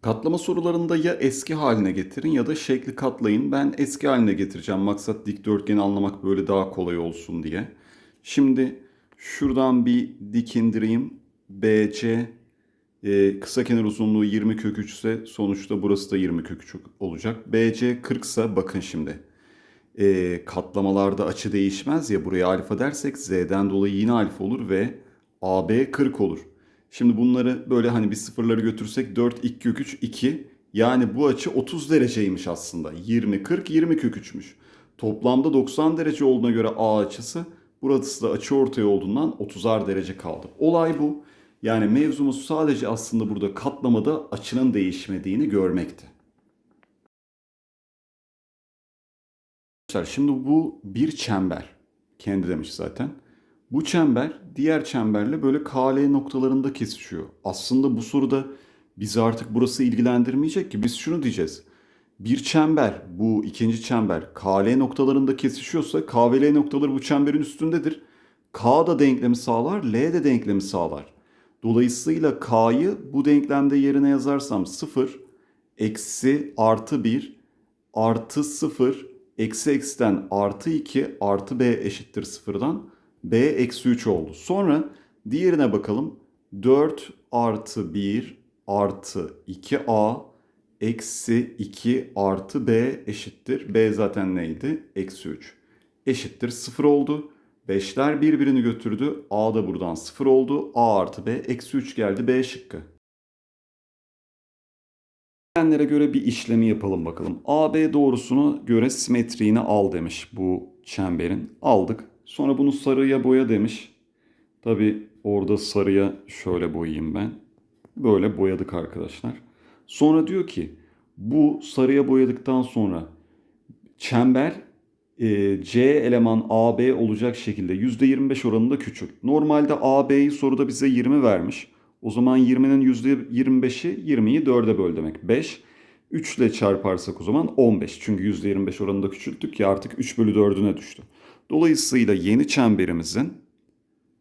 Katlama sorularında ya eski haline getirin ya da şekli katlayın. Ben eski haline getireceğim. Maksat dikdörtgeni anlamak böyle daha kolay olsun diye. Şimdi şuradan bir dik indireyim. BC e, kısa kenar uzunluğu 20 kök 3 ise sonuçta burası da 20 kök 3 olacak. BC 40 ise bakın şimdi. E, katlamalarda açı değişmez ya buraya alfa dersek z'den dolayı yine alfa olur ve AB 40 olur. Şimdi bunları böyle hani bir sıfırları götürsek 4 2 kök 3 2 yani bu açı 30 dereceymiş aslında. 20 40 20 kök 3'müş. Toplamda 90 derece olduğuna göre A açısı burası da açı ortaya olduğundan 30'ar derece kaldı. Olay bu. Yani mevzumuz sadece aslında burada katlamada açının değişmediğini görmekti. Şimdi bu bir çember. Kendi demiş zaten. Bu çember diğer çemberle böyle KL noktalarında kesişiyor. Aslında bu soruda bizi artık burası ilgilendirmeyecek ki biz şunu diyeceğiz. Bir çember bu ikinci çember KL noktalarında kesişiyorsa K noktaları bu çemberin üstündedir. K da denklemi sağlar, L de denklemi sağlar. Dolayısıyla K'yı bu denklemde yerine yazarsam 0, eksi artı 1, artı 0, eksi eksiden artı 2, artı b eşittir 0'dan b eksi 3 oldu. Sonra diğerine bakalım. 4 artı 1 artı 2a eksi 2 artı b eşittir. b zaten neydi? Eksi 3. Eşittir 0 oldu. 5'ler birbirini götürdü. A da buradan 0 oldu. A artı B eksi 3 geldi. B şıkkı. Bilenlere göre bir işlemi yapalım bakalım. AB doğrusuna göre simetriğini al demiş bu çemberin. Aldık. Sonra bunu sarıya boya demiş. Tabi Orada sarıya şöyle boyayayım ben. Böyle boyadık arkadaşlar. Sonra diyor ki bu sarıya boyadıktan sonra çember e, C eleman AB olacak şekilde %25 oranında küçült. Normalde AB'yi soruda bize 20 vermiş. O zaman 20'nin %25'i 20'yi 4'e böl demek. 5. 3 ile çarparsak o zaman 15. Çünkü %25 oranında küçülttük ya artık 3 bölü 4'üne düştü. Dolayısıyla yeni çemberimizin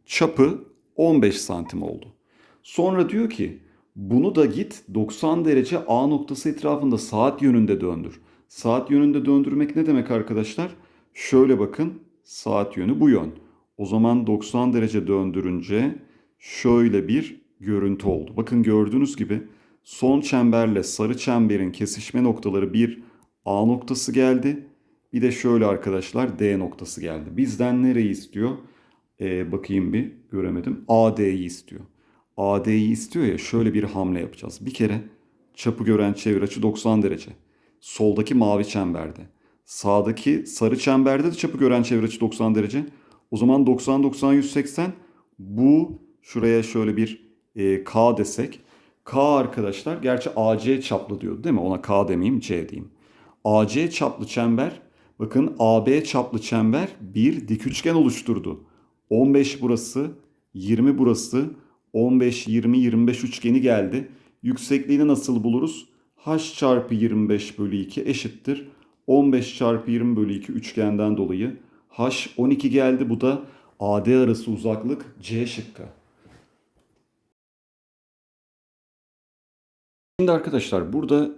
çapı 15 santim oldu. Sonra diyor ki bunu da git 90 derece A noktası etrafında saat yönünde döndür. Saat yönünde döndürmek ne demek arkadaşlar? Şöyle bakın saat yönü bu yön. O zaman 90 derece döndürünce şöyle bir görüntü oldu. Bakın gördüğünüz gibi son çemberle sarı çemberin kesişme noktaları bir A noktası geldi. Bir de şöyle arkadaşlar D noktası geldi. Bizden nereyi istiyor? Ee, bakayım bir göremedim. AD'yi istiyor. AD'yi istiyor ya şöyle bir hamle yapacağız. Bir kere çapı gören çevir açı 90 derece. Soldaki mavi çemberde. Sağdaki sarı çemberde de çapı gören çevir açı 90 derece. O zaman 90 90 180 bu şuraya şöyle bir e, K desek. K arkadaşlar gerçi AC çaplı diyordu değil mi? Ona K demeyeyim C diyeyim. AC çaplı çember bakın AB çaplı çember bir dik üçgen oluşturdu. 15 burası 20 burası 15 20 25 üçgeni geldi. Yüksekliğini nasıl buluruz? H çarpı 25 bölü 2 eşittir. 15 çarpı 20 bölü 2 üçgenden dolayı H 12 geldi. Bu da AD arası uzaklık C şıkkı. Şimdi arkadaşlar burada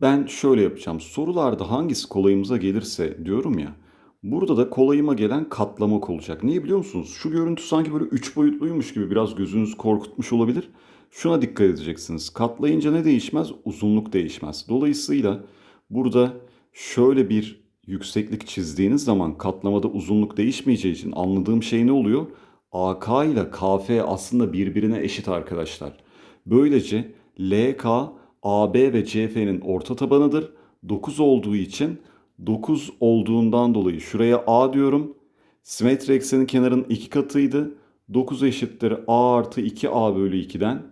ben şöyle yapacağım. Sorularda hangisi kolayımıza gelirse diyorum ya. Burada da kolayıma gelen katlamak olacak. Niye biliyor musunuz? Şu görüntü sanki böyle 3 boyutluymuş gibi biraz gözünüz korkutmuş olabilir. Şuna dikkat edeceksiniz. Katlayınca ne değişmez? Uzunluk değişmez. Dolayısıyla burada şöyle bir yükseklik çizdiğiniz zaman katlamada uzunluk değişmeyeceği için anladığım şey ne oluyor? AK ile KF aslında birbirine eşit arkadaşlar. Böylece LK AB ve CF'nin orta tabanıdır. 9 olduğu için 9 olduğundan dolayı şuraya A diyorum. Simetri eksenin kenarının iki katıydı. 9 eşittir A artı 2A bölü 2'den.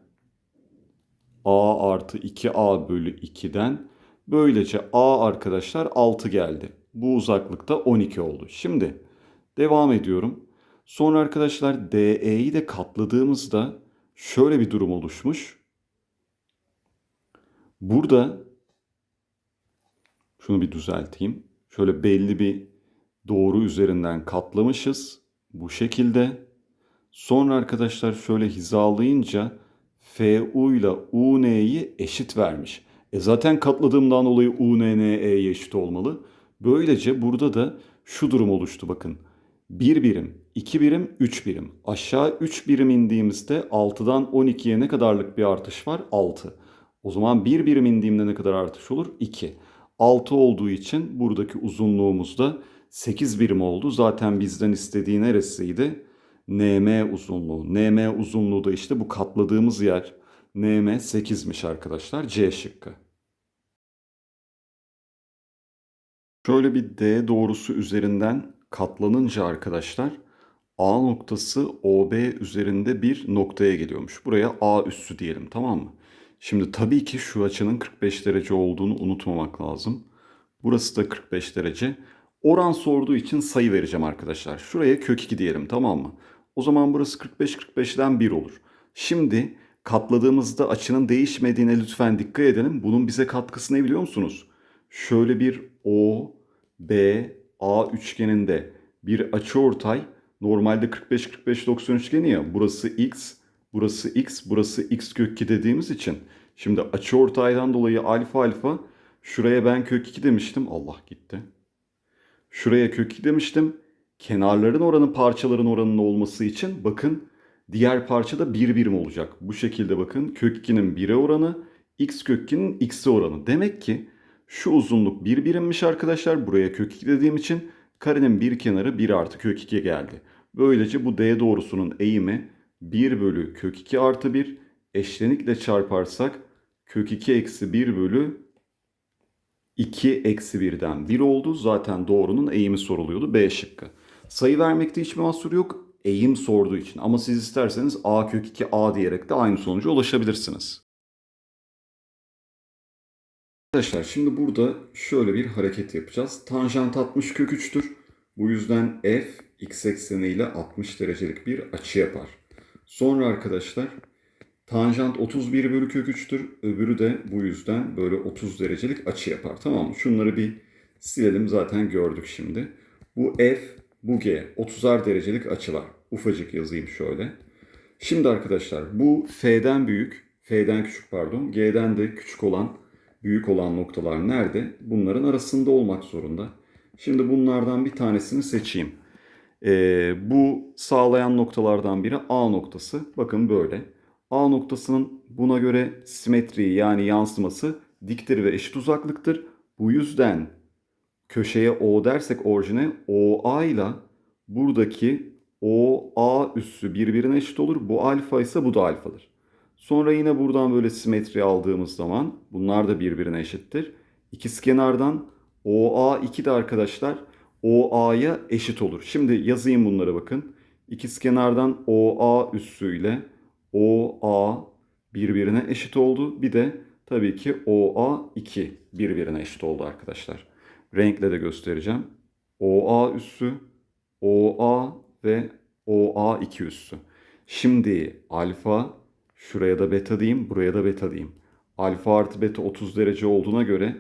A artı 2A bölü 2'den. Böylece A arkadaşlar 6 geldi. Bu uzaklıkta 12 oldu. Şimdi devam ediyorum. Sonra arkadaşlar DE'yi de katladığımızda şöyle bir durum oluşmuş. Burada şunu bir düzelteyim. Şöyle belli bir doğru üzerinden katlamışız. Bu şekilde. Sonra arkadaşlar şöyle hizalayınca FU ile UN'yi eşit vermiş. E zaten katladığımdan dolayı UNNE'ye eşit olmalı. Böylece burada da şu durum oluştu bakın. 1 birim, 2 birim, 3 birim. Aşağı 3 birim indiğimizde 6'dan 12'ye ne kadarlık bir artış var? 6. O zaman 1 birim indiğimde ne kadar artış olur? 2. 6 olduğu için buradaki uzunluğumuz da 8 birim oldu. Zaten bizden istediği neresiydi? NM uzunluğu. NM uzunluğu da işte bu katladığımız yer. NM 8'miş arkadaşlar. C şıkkı. Şöyle bir D doğrusu üzerinden katlanınca arkadaşlar A noktası OB üzerinde bir noktaya geliyormuş. Buraya A üssü diyelim tamam mı? Şimdi tabii ki şu açının 45 derece olduğunu unutmamak lazım. Burası da 45 derece. Oran sorduğu için sayı vereceğim arkadaşlar. Şuraya kök 2 diyelim tamam mı? O zaman burası 45 45'den 1 olur. Şimdi katladığımızda açının değişmediğine lütfen dikkat edelim. Bunun bize katkısı ne biliyor musunuz? Şöyle bir O, B, A üçgeninde bir açıortay normalde 45-45-90 üçgeni ya burası X, burası X, burası X kök 2 dediğimiz için şimdi açıortaydan dolayı alfa alfa şuraya ben kök 2 demiştim. Allah gitti. Şuraya kök 2 demiştim. Kenarların oranı parçaların oranının olması için bakın diğer parça da 1 birim olacak. Bu şekilde bakın kök 2'nin 1'e oranı x kök 2'nin x'e oranı. Demek ki şu uzunluk 1 birimmiş arkadaşlar. Buraya kök 2 dediğim için karenin bir kenarı 1 artı kök 2 geldi. Böylece bu D doğrusunun eğimi 1 bölü kök 2 artı 1 eşlenikle çarparsak kök 2 eksi 1 bölü 2 eksi 1'den 1 oldu. Zaten doğrunun eğimi soruluyordu. B şıkkı. Sayı vermekte hiçbir mahsur yok. eğim sorduğu için. Ama siz isterseniz a kök 2 a diyerek de aynı sonuca ulaşabilirsiniz. Arkadaşlar şimdi burada şöyle bir hareket yapacağız. Tanjant 60 kök 3'tür. Bu yüzden f x ekseni ile 60 derecelik bir açı yapar. Sonra arkadaşlar tanjant 31 bölü kök 3'tür. Öbürü de bu yüzden böyle 30 derecelik açı yapar. Tamam mı? Şunları bir silelim zaten gördük şimdi. Bu f, bu g 30'ar derecelik açılar. Ufacık yazayım şöyle. Şimdi arkadaşlar bu f'den büyük, f'den küçük pardon, g'den de küçük olan, büyük olan noktalar nerede? Bunların arasında olmak zorunda. Şimdi bunlardan bir tanesini seçeyim. Ee, bu sağlayan noktalardan biri A noktası. Bakın böyle. A noktasının buna göre simetriği yani yansıması diktir ve eşit uzaklıktır. Bu yüzden köşeye O dersek orijine OA ile buradaki OA üssü birbirine eşit olur. Bu alfa ise bu da alfadır. Sonra yine buradan böyle simetri aldığımız zaman bunlar da birbirine eşittir. İkizkenardan OA2 de arkadaşlar OA'ya eşit olur. Şimdi yazayım bunları bakın. İkizkenardan OA üssüyle OA birbirine eşit oldu. Bir de tabii ki OA2 birbirine eşit oldu arkadaşlar. Renkle de göstereceğim. OA üssü, OA ve OA2 üssü. Şimdi alfa, şuraya da beta diyeyim, buraya da beta diyeyim. Alfa artı beta 30 derece olduğuna göre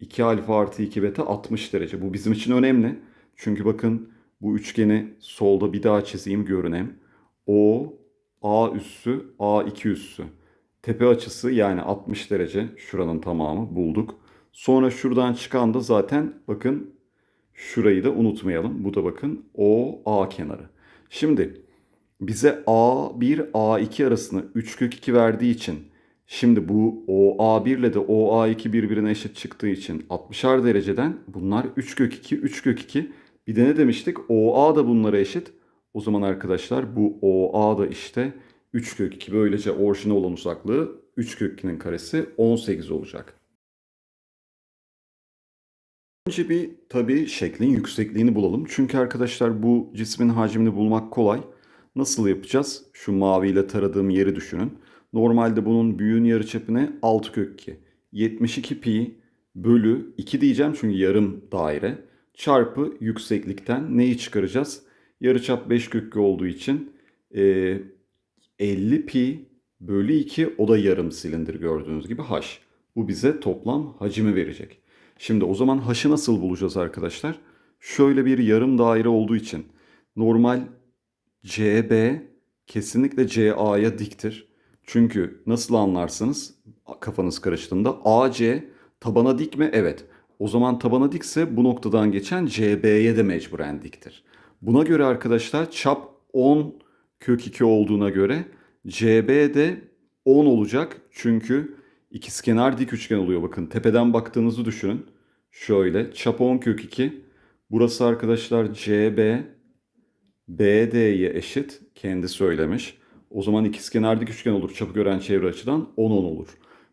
2 alfa artı 2 beta 60 derece. Bu bizim için önemli. Çünkü bakın bu üçgeni solda bir daha çizeyim görünem. O, A üssü, A2 üssü. Tepe açısı yani 60 derece şuranın tamamı bulduk. Sonra şuradan çıkan da zaten bakın şurayı da unutmayalım. Bu da bakın O, A kenarı. Şimdi bize A1, A2 arasında 3 kök 2 verdiği için Şimdi bu OA1 ile de OA2 birbirine eşit çıktığı için 60'ar dereceden bunlar 3 kök 2, 3 kök 2. Bir de ne demiştik? OA da bunlara eşit. O zaman arkadaşlar bu OA da işte 3 kök 2. Böylece orijinal olan uzaklığı 3 kök 2'nin karesi 18 olacak. Önce bir tabii şeklin yüksekliğini bulalım. Çünkü arkadaşlar bu cismin hacmini bulmak kolay. Nasıl yapacağız? Şu maviyle taradığım yeri düşünün. Normalde bunun büyüğün yarıçapı ne? 6 kök 2. 72 pi bölü 2 diyeceğim çünkü yarım daire. Çarpı yükseklikten neyi çıkaracağız? Yarıçap 5 kök 2 olduğu için e, 50 pi bölü 2 o da yarım silindir gördüğünüz gibi h. Bu bize toplam hacimi verecek. Şimdi o zaman h'ı nasıl bulacağız arkadaşlar? Şöyle bir yarım daire olduğu için normal CB kesinlikle CA'ya diktir. Çünkü nasıl anlarsınız kafanız karıştığında AC tabana dik mi? Evet. O zaman tabana dikse bu noktadan geçen CB'ye de mecburen diktir. Buna göre arkadaşlar çap 10 kök 2 olduğuna göre CB de 10 olacak. Çünkü ikizkenar dik üçgen oluyor. Bakın tepeden baktığınızı düşünün. Şöyle çap 10 kök 2. Burası arkadaşlar CB BD'ye eşit. Kendi söylemiş. O zaman ikizkenar dik üçgen olur. Çapı gören çevre açıdan 10 10 olur.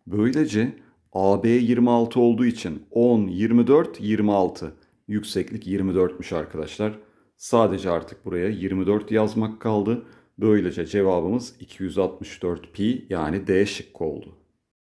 Böylece AB 26 olduğu için 10, 24, 26. Yükseklik 24'müş arkadaşlar. Sadece artık buraya 24 yazmak kaldı. Böylece cevabımız 264 pi yani D şıkkı oldu.